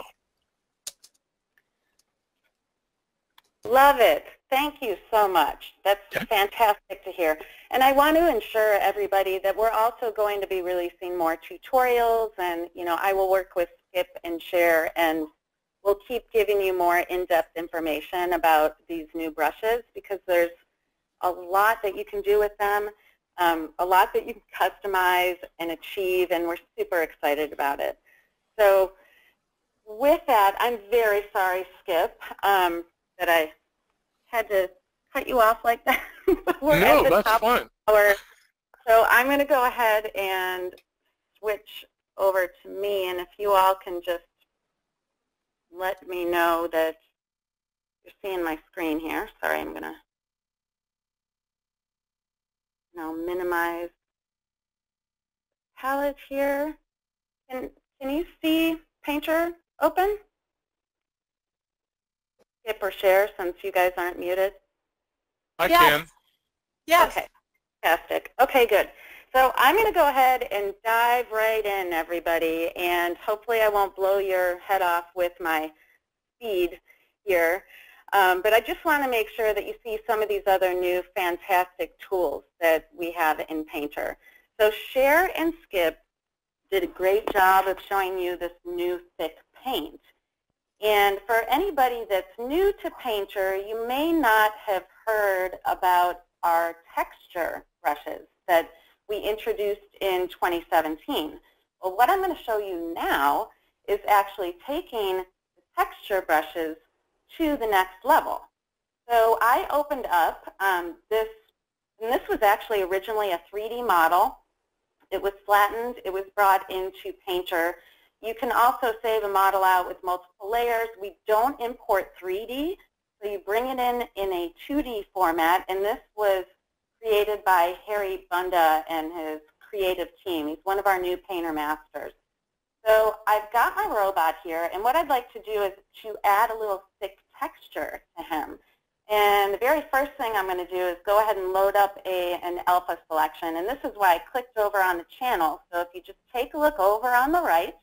Love it. Thank you so much. That's okay. fantastic to hear. And I want to ensure everybody that we're also going to be releasing more tutorials and, you know, I will work with Skip and Cher and we'll keep giving you more in-depth information about these new brushes because there's a lot that you can do with them, um, a lot that you can customize and achieve, and we're super excited about it. So with that, I'm very sorry, Skip, um, that I had to cut you off like that. No, that's fine. Hour. So I'm going to go ahead and switch over to me, and if you all can just let me know that you're seeing my screen here. Sorry, I'm going to now minimize palette here. Can, can you see Painter open? Skip or Cher since you guys aren't muted? I yes. can. Yes. Okay, fantastic. Okay, good. So I'm going to go ahead and dive right in, everybody, and hopefully I won't blow your head off with my speed here. Um, but I just want to make sure that you see some of these other new fantastic tools that we have in Painter. So Cher and Skip did a great job of showing you this new thick paint. And for anybody that's new to Painter, you may not have heard about our texture brushes that we introduced in 2017. Well, what I'm going to show you now is actually taking the texture brushes to the next level. So I opened up um, this, and this was actually originally a 3D model. It was flattened. It was brought into Painter you can also save a model out with multiple layers. We don't import 3D, so you bring it in in a 2D format, and this was created by Harry Bunda and his creative team. He's one of our new painter masters. So I've got my robot here, and what I'd like to do is to add a little thick texture to him. And the very first thing I'm going to do is go ahead and load up a, an alpha selection. And this is why I clicked over on the channel. So if you just take a look over on the right,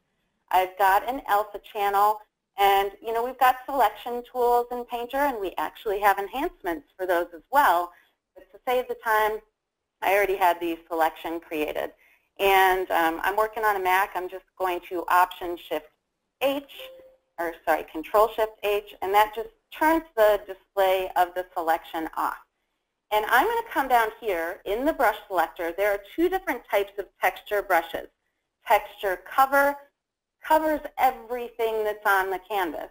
I've got an alpha channel, and you know we've got selection tools in Painter, and we actually have enhancements for those as well. But to save the time, I already had the selection created. And um, I'm working on a Mac. I'm just going to Option Shift H, or sorry, Control Shift H, and that just turns the display of the selection off. And I'm going to come down here in the brush selector. There are two different types of texture brushes. Texture cover covers everything that's on the canvas.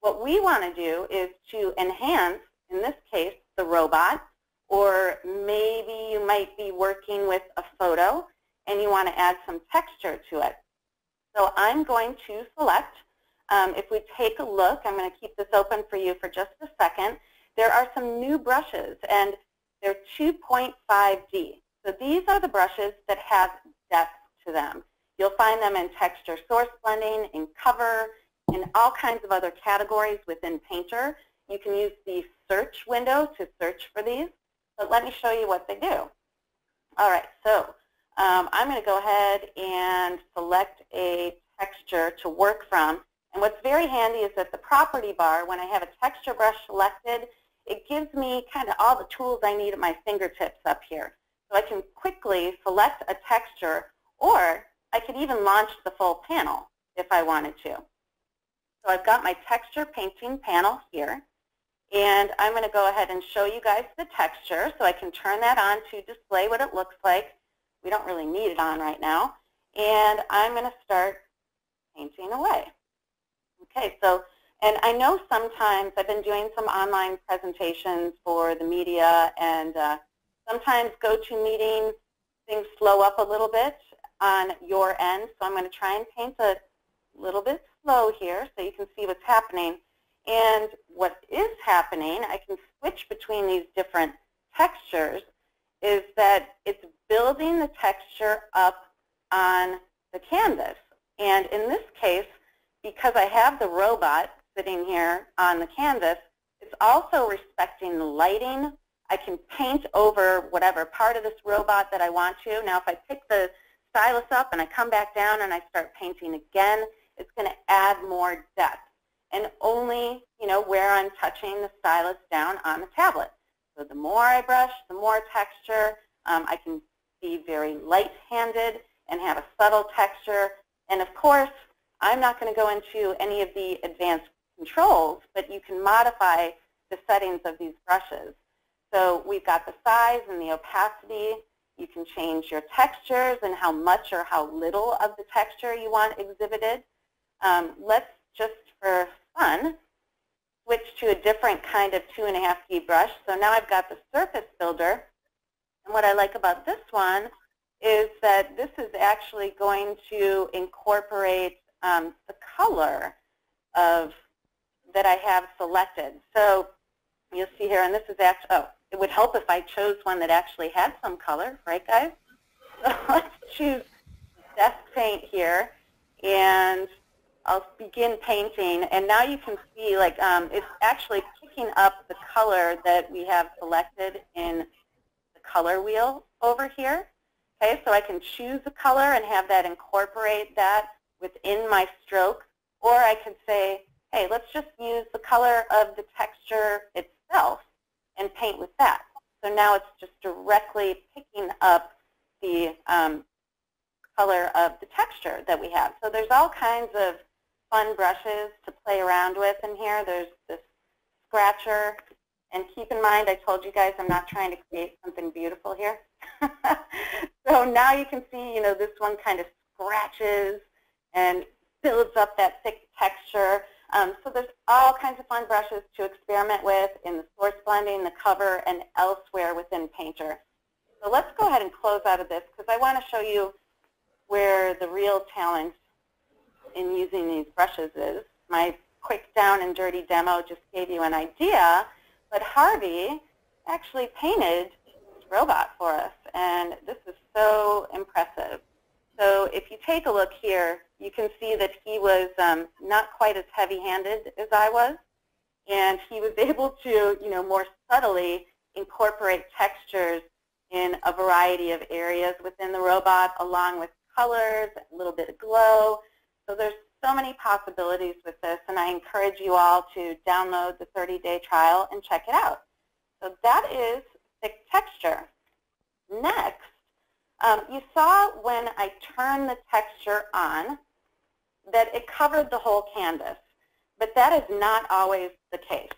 What we want to do is to enhance, in this case, the robot, or maybe you might be working with a photo and you want to add some texture to it. So I'm going to select, um, if we take a look, I'm going to keep this open for you for just a second, there are some new brushes and they're 2.5D. So these are the brushes that have depth to them. You'll find them in texture source blending, in cover, in all kinds of other categories within Painter. You can use the search window to search for these, but let me show you what they do. All right, so um, I'm going to go ahead and select a texture to work from. And what's very handy is that the property bar, when I have a texture brush selected, it gives me kind of all the tools I need at my fingertips up here. So I can quickly select a texture, or I could even launch the full panel if I wanted to. So I've got my texture painting panel here. And I'm going to go ahead and show you guys the texture so I can turn that on to display what it looks like. We don't really need it on right now. And I'm going to start painting away. Okay, so, and I know sometimes I've been doing some online presentations for the media and uh, sometimes GoToMeeting things slow up a little bit on your end. So I'm going to try and paint a little bit slow here so you can see what's happening. And what is happening, I can switch between these different textures, is that it's building the texture up on the canvas. And in this case, because I have the robot sitting here on the canvas, it's also respecting the lighting. I can paint over whatever part of this robot that I want to. Now if I pick the stylus up and I come back down and I start painting again, it's going to add more depth. And only, you know, where I'm touching the stylus down on the tablet. So the more I brush, the more texture. Um, I can be very light-handed and have a subtle texture. And of course, I'm not going to go into any of the advanced controls, but you can modify the settings of these brushes. So we've got the size and the opacity. You can change your textures and how much or how little of the texture you want exhibited. Um, let's just for fun switch to a different kind of 2.5D brush. So now I've got the surface builder. And what I like about this one is that this is actually going to incorporate um, the color of that I have selected. So you'll see here, and this is actually, oh, it would help if I chose one that actually had some color, right guys? So let's choose desk paint here, and I'll begin painting. And now you can see, like, um, it's actually picking up the color that we have selected in the color wheel over here. Okay, so I can choose a color and have that incorporate that within my stroke, or I could say, hey, let's just use the color of the texture itself and paint with that. So now it's just directly picking up the um, color of the texture that we have. So there's all kinds of fun brushes to play around with in here. There's this scratcher. And keep in mind, I told you guys I'm not trying to create something beautiful here. so now you can see, you know, this one kind of scratches and builds up that thick texture. Um, so there's all kinds of fun brushes to experiment with in the source blending, the cover, and elsewhere within Painter. So let's go ahead and close out of this because I want to show you where the real challenge in using these brushes is. My quick down and dirty demo just gave you an idea, but Harvey actually painted this robot for us, and this is so impressive. So if you take a look here, you can see that he was um, not quite as heavy-handed as I was, and he was able to, you know, more subtly incorporate textures in a variety of areas within the robot, along with colors, a little bit of glow. So there's so many possibilities with this, and I encourage you all to download the 30-day trial and check it out. So that is thick texture. Next, um, you saw when I turned the texture on that it covered the whole canvas, but that is not always the case.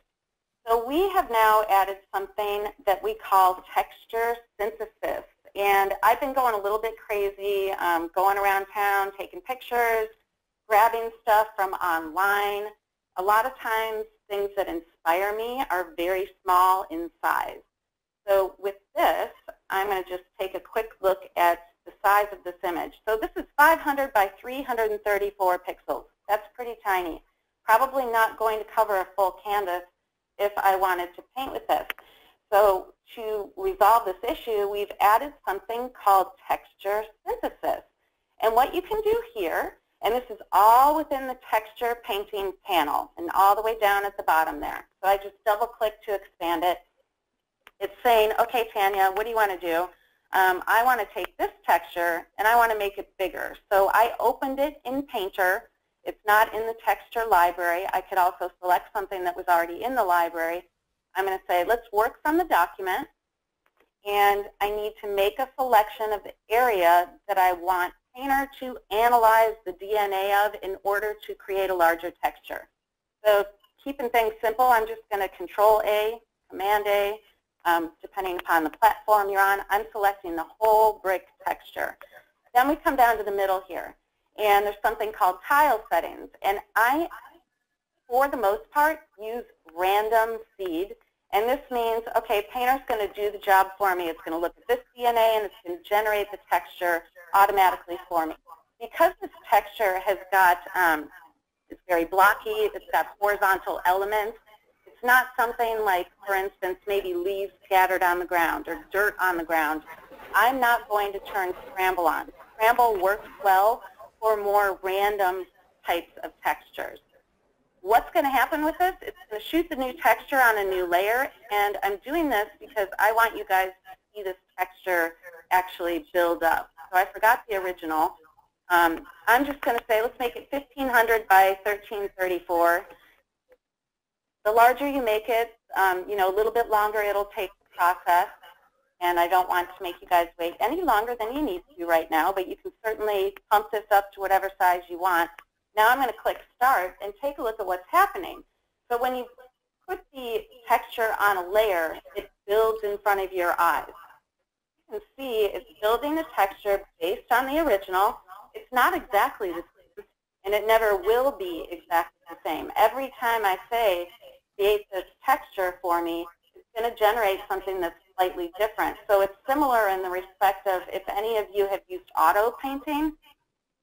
So we have now added something that we call texture synthesis. And I've been going a little bit crazy, um, going around town, taking pictures, grabbing stuff from online. A lot of times things that inspire me are very small in size. So with this, I'm going to just take a quick look at the size of this image. So this is 500 by 334 pixels. That's pretty tiny. Probably not going to cover a full canvas if I wanted to paint with this. So to resolve this issue, we've added something called texture synthesis. And what you can do here, and this is all within the texture painting panel and all the way down at the bottom there. So I just double click to expand it. It's saying, okay, Tanya, what do you want to do? um, I want to take this texture and I want to make it bigger. So I opened it in Painter. It's not in the texture library. I could also select something that was already in the library. I'm going to say, let's work from the document. And I need to make a selection of the area that I want Painter to analyze the DNA of in order to create a larger texture. So keeping things simple, I'm just going to Control A, Command A, um, depending upon the platform you're on. I'm selecting the whole brick texture. Then we come down to the middle here, and there's something called tile settings. And I, for the most part, use random seed. And this means, okay, Painter's going to do the job for me. It's going to look at this DNA, and it's going to generate the texture automatically for me. Because this texture has got, um, it's very blocky, it's got horizontal elements, it's not something like, for instance, maybe leaves scattered on the ground or dirt on the ground. I'm not going to turn Scramble on. Scramble works well for more random types of textures. What's going to happen with this? It's going to shoot the new texture on a new layer, and I'm doing this because I want you guys to see this texture actually build up. So I forgot the original. Um, I'm just going to say let's make it 1500 by 1334. The larger you make it, um, you know, a little bit longer it'll take to process. And I don't want to make you guys wait any longer than you need to right now, but you can certainly pump this up to whatever size you want. Now I'm going to click Start and take a look at what's happening. So when you put the texture on a layer, it builds in front of your eyes. You can see it's building the texture based on the original. It's not exactly the same, and it never will be exactly the same. Every time I say create this texture for me, it's going to generate something that's slightly different. So it's similar in the respect of if any of you have used auto painting,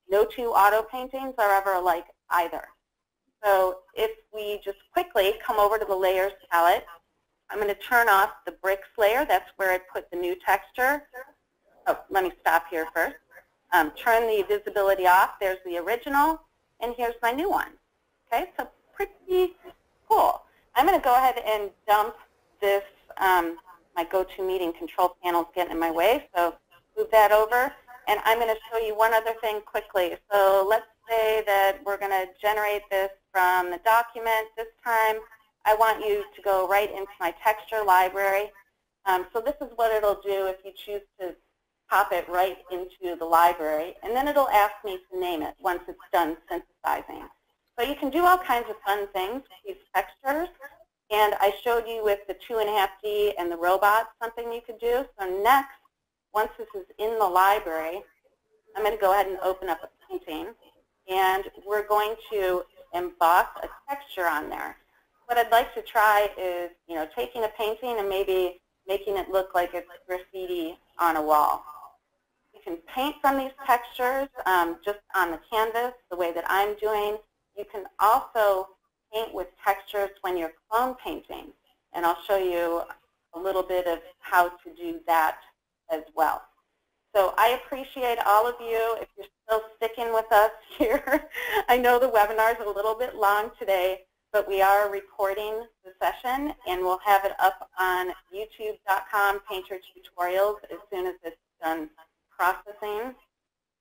no two auto paintings are ever alike either. So if we just quickly come over to the layers palette, I'm going to turn off the bricks layer. That's where I put the new texture. Oh, let me stop here first. Um, turn the visibility off. There's the original, and here's my new one. Okay, so pretty cool. I'm going to go ahead and dump this, um, my GoToMeeting control panel is getting in my way, so move that over. And I'm going to show you one other thing quickly. So let's say that we're going to generate this from the document. This time I want you to go right into my texture library. Um, so this is what it'll do if you choose to pop it right into the library. And then it'll ask me to name it once it's done synthesizing. So you can do all kinds of fun things with these textures. And I showed you with the 2.5D and the robot something you could do. So next, once this is in the library, I'm going to go ahead and open up a painting. And we're going to emboss a texture on there. What I'd like to try is, you know, taking a painting and maybe making it look like it's graffiti on a wall. You can paint from these textures um, just on the canvas, the way that I'm doing. You can also paint with textures when you're clone painting, and I'll show you a little bit of how to do that as well. So I appreciate all of you. If you're still sticking with us here, I know the webinar is a little bit long today, but we are recording the session, and we'll have it up on youtube.com painter tutorials as soon as it's done processing.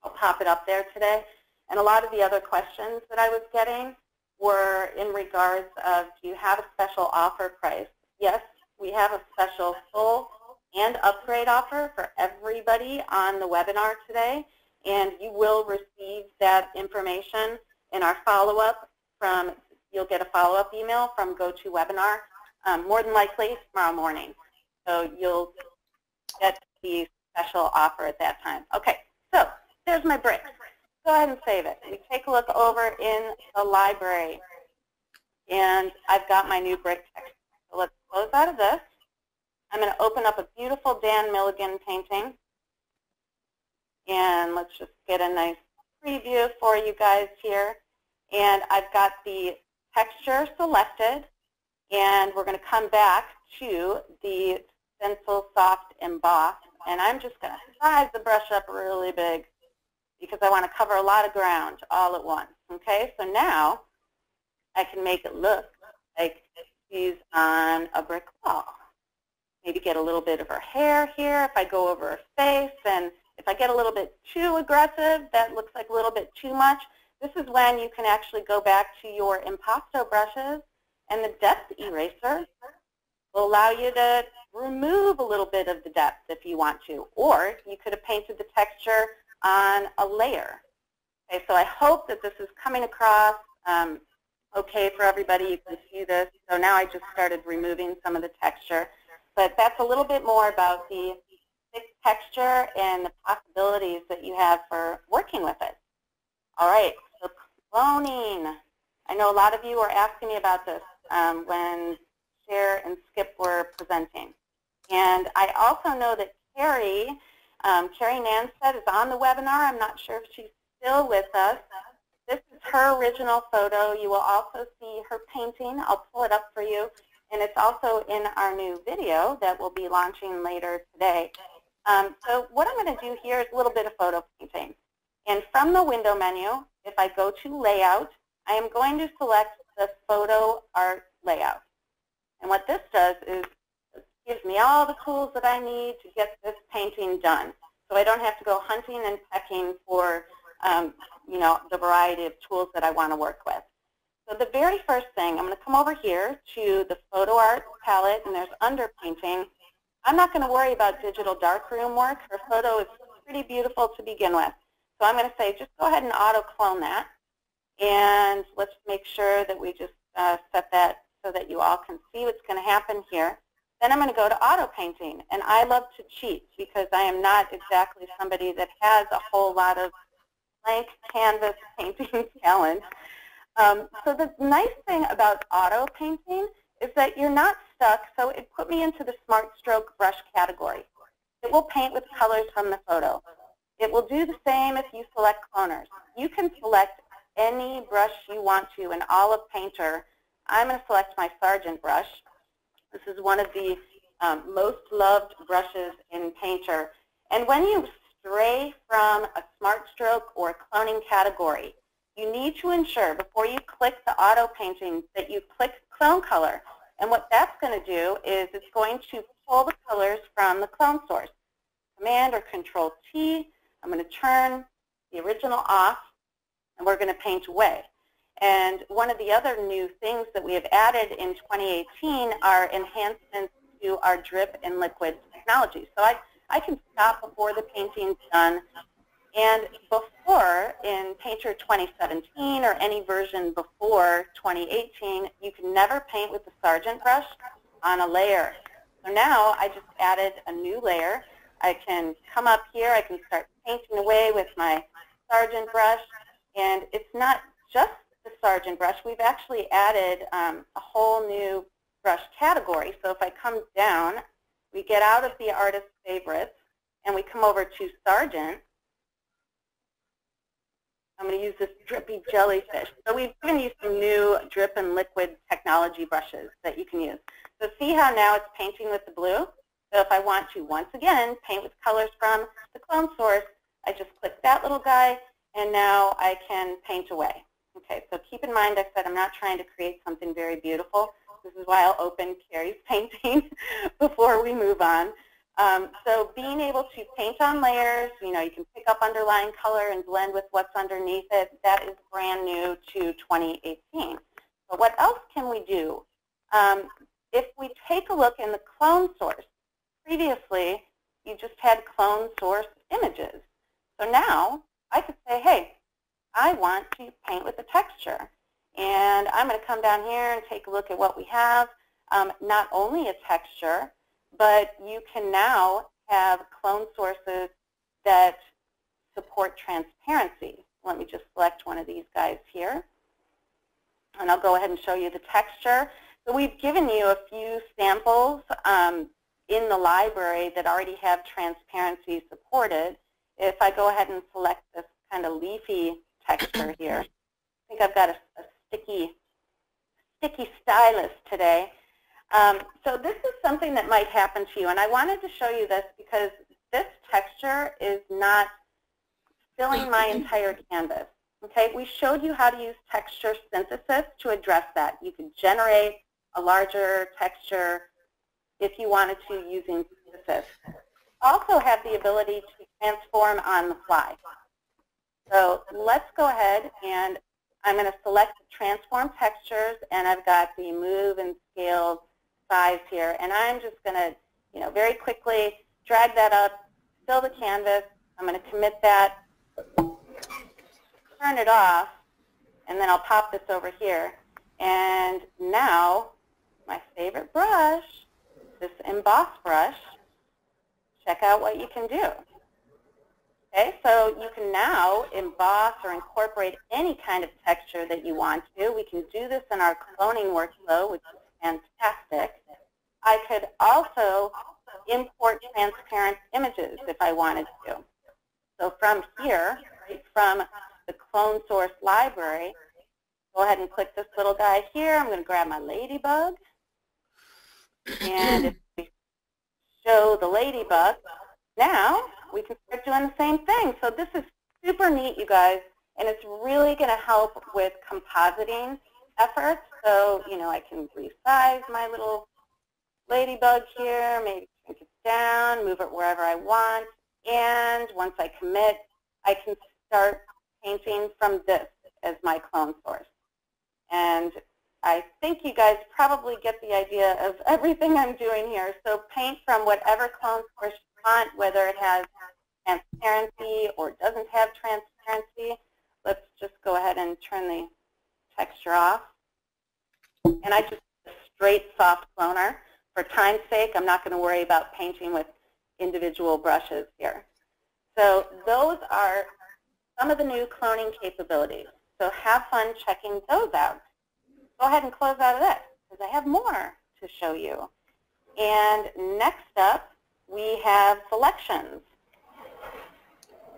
I'll pop it up there today. And a lot of the other questions that I was getting were in regards of, do you have a special offer price? Yes, we have a special full and upgrade offer for everybody on the webinar today, and you will receive that information in our follow-up from, you'll get a follow-up email from GoToWebinar, um, more than likely tomorrow morning. So you'll get the special offer at that time. Okay, so there's my bricks go ahead and save it. We take a look over in the library, and I've got my new brick text. So let's close out of this. I'm going to open up a beautiful Dan Milligan painting, and let's just get a nice preview for you guys here. And I've got the texture selected, and we're going to come back to the Stencil Soft Emboss, and I'm just going to size the brush up really big because I want to cover a lot of ground all at once. Okay, so now I can make it look like she's on a brick wall. Maybe get a little bit of her hair here if I go over her face, and if I get a little bit too aggressive, that looks like a little bit too much. This is when you can actually go back to your impasto brushes, and the depth eraser will allow you to remove a little bit of the depth if you want to. Or you could have painted the texture on a layer. Okay, so I hope that this is coming across um, okay for everybody. You can see this. So now I just started removing some of the texture. But that's a little bit more about the thick texture and the possibilities that you have for working with it. All right, so cloning. I know a lot of you are asking me about this um, when Cher and Skip were presenting. And I also know that Carrie, um, Carrie Nanstead is on the webinar. I'm not sure if she's still with us. This is her original photo. You will also see her painting. I'll pull it up for you. And it's also in our new video that we'll be launching later today. Um, so what I'm going to do here is a little bit of photo painting. And from the window menu, if I go to Layout, I am going to select the Photo Art Layout. And what this does is gives me all the tools that I need to get this painting done. So I don't have to go hunting and pecking for um, you know, the variety of tools that I want to work with. So the very first thing, I'm going to come over here to the Photo Art palette, and there's underpainting. I'm not going to worry about digital darkroom work. Her photo is pretty beautiful to begin with. So I'm going to say just go ahead and auto-clone that. And let's make sure that we just uh, set that so that you all can see what's going to happen here. Then I'm going to go to auto painting. And I love to cheat because I am not exactly somebody that has a whole lot of blank canvas painting talent. Um, so the nice thing about auto painting is that you're not stuck. So it put me into the Smart Stroke brush category. It will paint with colors from the photo. It will do the same if you select cloners. You can select any brush you want to in all of Painter. I'm going to select my Sargent brush. This is one of the um, most loved brushes in Painter. And when you stray from a smart stroke or cloning category, you need to ensure before you click the auto painting that you click clone color. And what that's going to do is it's going to pull the colors from the clone source. Command or Control T, I'm going to turn the original off and we're going to paint away. And one of the other new things that we have added in 2018 are enhancements to our drip and liquid technology. So I, I can stop before the painting's done. And before, in Painter 2017 or any version before 2018, you can never paint with the Sargent brush on a layer. So now I just added a new layer. I can come up here, I can start painting away with my Sargent brush, and it's not just the Sargent brush. We've actually added um, a whole new brush category. So if I come down, we get out of the artist favorites, and we come over to Sargent. I'm going to use this drippy jellyfish. So we've given you some new drip and liquid technology brushes that you can use. So see how now it's painting with the blue? So if I want to, once again, paint with colors from the clone source, I just click that little guy, and now I can paint away. Okay, so keep in mind I said I'm not trying to create something very beautiful. This is why I'll open Carrie's painting before we move on. Um, so being able to paint on layers, you know, you can pick up underlying color and blend with what's underneath it. That is brand new to 2018. But what else can we do? Um, if we take a look in the clone source, previously you just had clone source images. So now I could say, hey, I want to paint with a texture. And I'm going to come down here and take a look at what we have. Um, not only a texture, but you can now have clone sources that support transparency. Let me just select one of these guys here. And I'll go ahead and show you the texture. So we've given you a few samples um, in the library that already have transparency supported. If I go ahead and select this kind of leafy texture here, I think I've got a, a sticky, sticky stylus today. Um, so this is something that might happen to you, and I wanted to show you this because this texture is not filling my entire canvas. Okay, we showed you how to use texture synthesis to address that. You can generate a larger texture if you wanted to using synthesis. Also have the ability to transform on the fly. So let's go ahead and I'm going to select transform textures and I've got the move and scale size here and I'm just going to you know very quickly drag that up, fill the canvas. I'm going to commit that turn it off, and then I'll pop this over here. And now, my favorite brush, this emboss brush, check out what you can do. Okay, so you can now emboss or incorporate any kind of texture that you want to. We can do this in our cloning workflow, which is fantastic. I could also import transparent images if I wanted to. So from here, right from the clone source library, go ahead and click this little guy here. I'm going to grab my ladybug. And if we show the ladybug, now we can start doing the same thing. So this is super neat, you guys, and it's really going to help with compositing efforts. So, you know, I can resize my little ladybug here, maybe shrink it down, move it wherever I want, and once I commit, I can start painting from this as my clone source. And I think you guys probably get the idea of everything I'm doing here. So paint from whatever clone source whether it has transparency or doesn't have transparency. Let's just go ahead and turn the texture off. And I just a straight soft cloner. For time's sake, I'm not going to worry about painting with individual brushes here. So those are some of the new cloning capabilities. So have fun checking those out. Go ahead and close out of this because I have more to show you. And next up, we have selections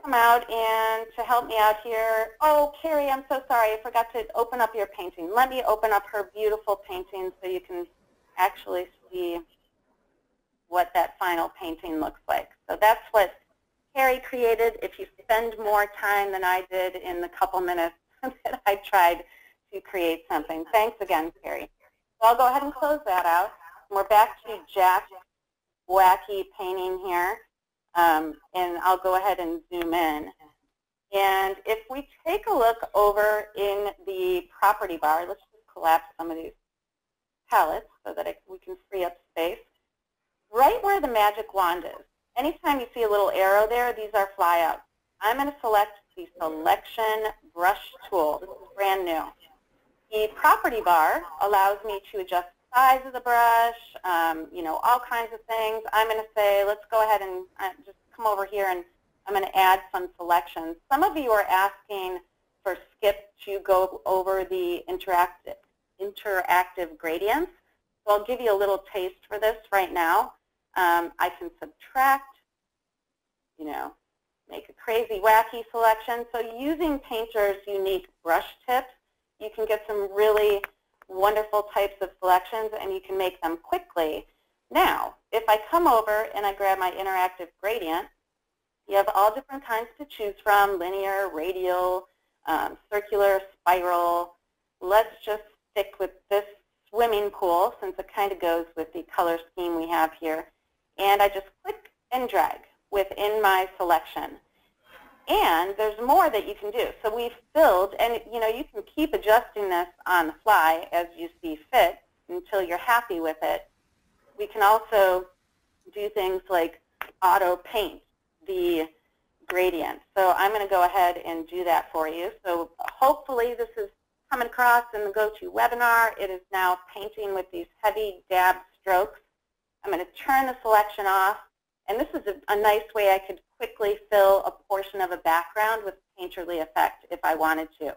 come out and to help me out here, oh, Carrie, I'm so sorry. I forgot to open up your painting. Let me open up her beautiful painting so you can actually see what that final painting looks like. So that's what Carrie created. If you spend more time than I did in the couple minutes that I tried to create something. Thanks again, Carrie. So I'll go ahead and close that out. We're back to Jack's wacky painting here. Um, and I'll go ahead and zoom in. And if we take a look over in the property bar, let's just collapse some of these palettes so that we can free up space. Right where the magic wand is, anytime you see a little arrow there, these are flyouts. I'm going to select the selection brush tool. This is brand new. The property bar allows me to adjust size of the brush, um, you know, all kinds of things. I'm going to say, let's go ahead and uh, just come over here and I'm going to add some selections. Some of you are asking for Skip to go over the interactive, interactive gradients. So I'll give you a little taste for this right now. Um, I can subtract, you know, make a crazy, wacky selection. So using Painter's unique brush tips, you can get some really wonderful types of selections and you can make them quickly. Now, if I come over and I grab my interactive gradient, you have all different kinds to choose from, linear, radial, um, circular, spiral. Let's just stick with this swimming pool since it kind of goes with the color scheme we have here. And I just click and drag within my selection. And there's more that you can do. So we've filled, and you know, you can keep adjusting this on the fly as you see fit until you're happy with it. We can also do things like auto paint the gradient. So I'm going to go ahead and do that for you. So hopefully this is coming across in the GoToWebinar. It is now painting with these heavy dab strokes. I'm going to turn the selection off. And this is a, a nice way I could quickly fill a portion of a background with painterly effect if I wanted to.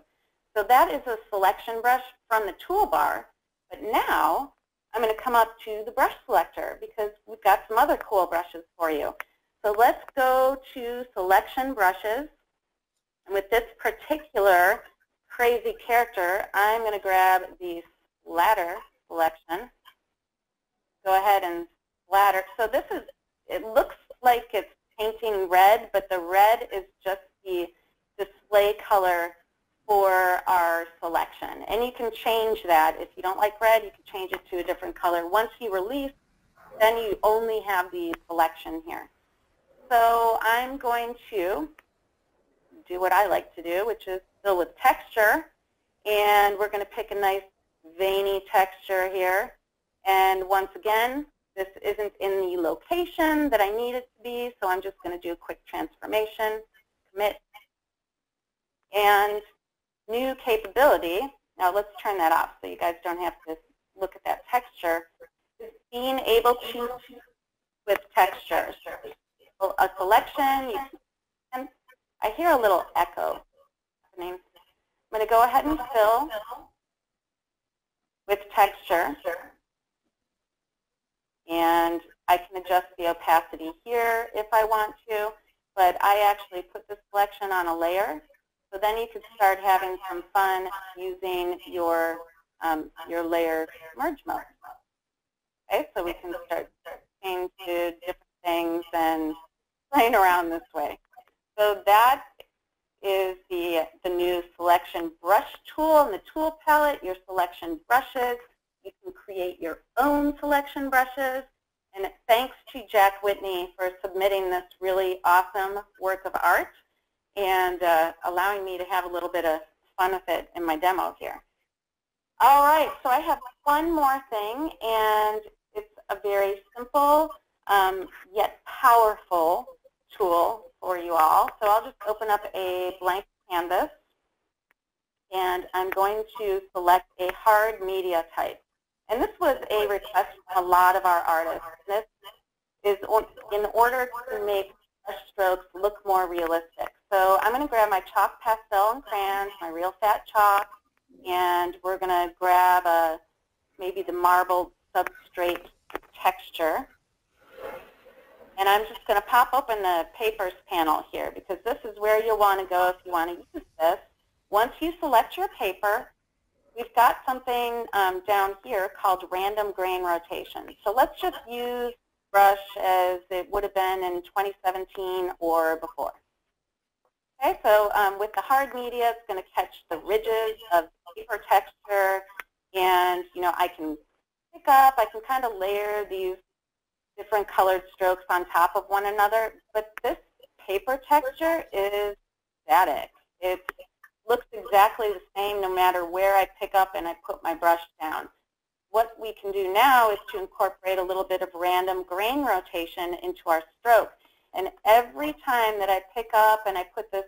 So that is a selection brush from the toolbar. But now I'm going to come up to the brush selector because we've got some other cool brushes for you. So let's go to selection brushes. And with this particular crazy character, I'm going to grab the splatter selection. Go ahead and splatter. So this is, it looks like it's painting red, but the red is just the display color for our selection. And you can change that. If you don't like red, you can change it to a different color. Once you release, then you only have the selection here. So I'm going to do what I like to do, which is fill with texture. And we're going to pick a nice veiny texture here. And once again, this isn't in the location that I need it to be, so I'm just going to do a quick transformation, commit, And new capability, now let's turn that off so you guys don't have to look at that texture, being able to with textures. A can, I hear a little echo. I'm going to go ahead and fill with texture. And I can adjust the opacity here if I want to, but I actually put the selection on a layer. So then you could start having some fun using your, um, your layer merge mode. Okay, so we can start changing to different things and playing around this way. So that is the, the new selection brush tool in the tool palette, your selection brushes. You can create your own selection brushes. And thanks to Jack Whitney for submitting this really awesome work of art and uh, allowing me to have a little bit of fun with it in my demo here. All right, so I have one more thing, and it's a very simple um, yet powerful tool for you all. So I'll just open up a blank canvas and I'm going to select a hard media type. And this was a request from a lot of our artists. This is in order to make strokes look more realistic. So I'm going to grab my chalk pastel and crayons, my real fat chalk, and we're going to grab a, maybe the marble substrate texture. And I'm just going to pop open the papers panel here because this is where you'll want to go if you want to use this. Once you select your paper, we've got something um, down here called random grain rotation. So let's just use brush as it would have been in 2017 or before. Okay, so um, with the hard media, it's going to catch the ridges of paper texture, and you know I can pick up, I can kind of layer these different colored strokes on top of one another, but this paper texture is static. It looks exactly the same no matter where I pick up and I put my brush down. What we can do now is to incorporate a little bit of random grain rotation into our stroke. And every time that I pick up and I put this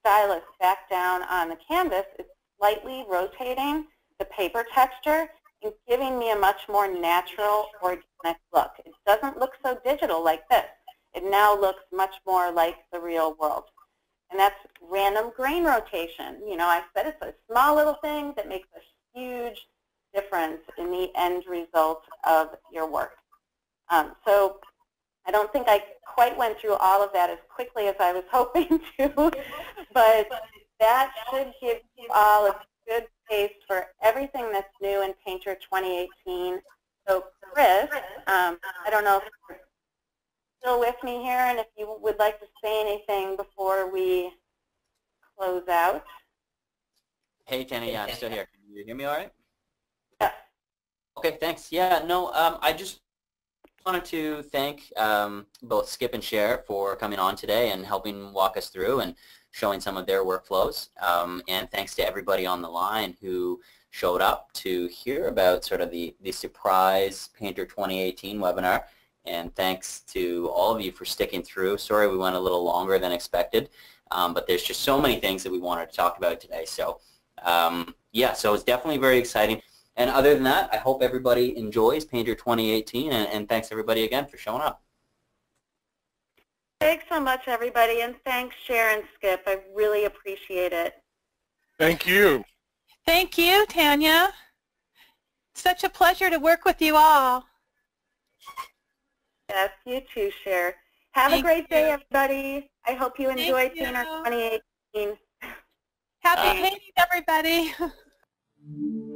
stylus back down on the canvas, it's slightly rotating the paper texture and giving me a much more natural, organic look. It doesn't look so digital like this. It now looks much more like the real world. And that's random grain rotation. You know, I said it's a small little thing that makes a huge difference in the end result of your work. Um, so I don't think I quite went through all of that as quickly as I was hoping to, but that should give you all a good taste for everything that's new in Painter 2018. So Chris, um, I don't know if still with me here and if you would like to say anything before we close out. Hey, Jenny, yeah, I'm still here. Can you hear me all right? Yes. Okay, thanks. Yeah, no, um, I just wanted to thank um, both Skip and Cher for coming on today and helping walk us through and showing some of their workflows. Um, and thanks to everybody on the line who showed up to hear about sort of the, the surprise Painter 2018 webinar. And thanks to all of you for sticking through. Sorry we went a little longer than expected, um, but there's just so many things that we wanted to talk about today. So um, yeah, so it's definitely very exciting. And other than that, I hope everybody enjoys Painter 2018, and, and thanks everybody again for showing up. Thanks so much, everybody, and thanks, Cher and Skip. I really appreciate it. Thank you. Thank you, Tanya. Such a pleasure to work with you all. Yes, you too, Cher. Have Thank a great you. day, everybody. I hope you enjoy Painter 2018. Happy painting, everybody.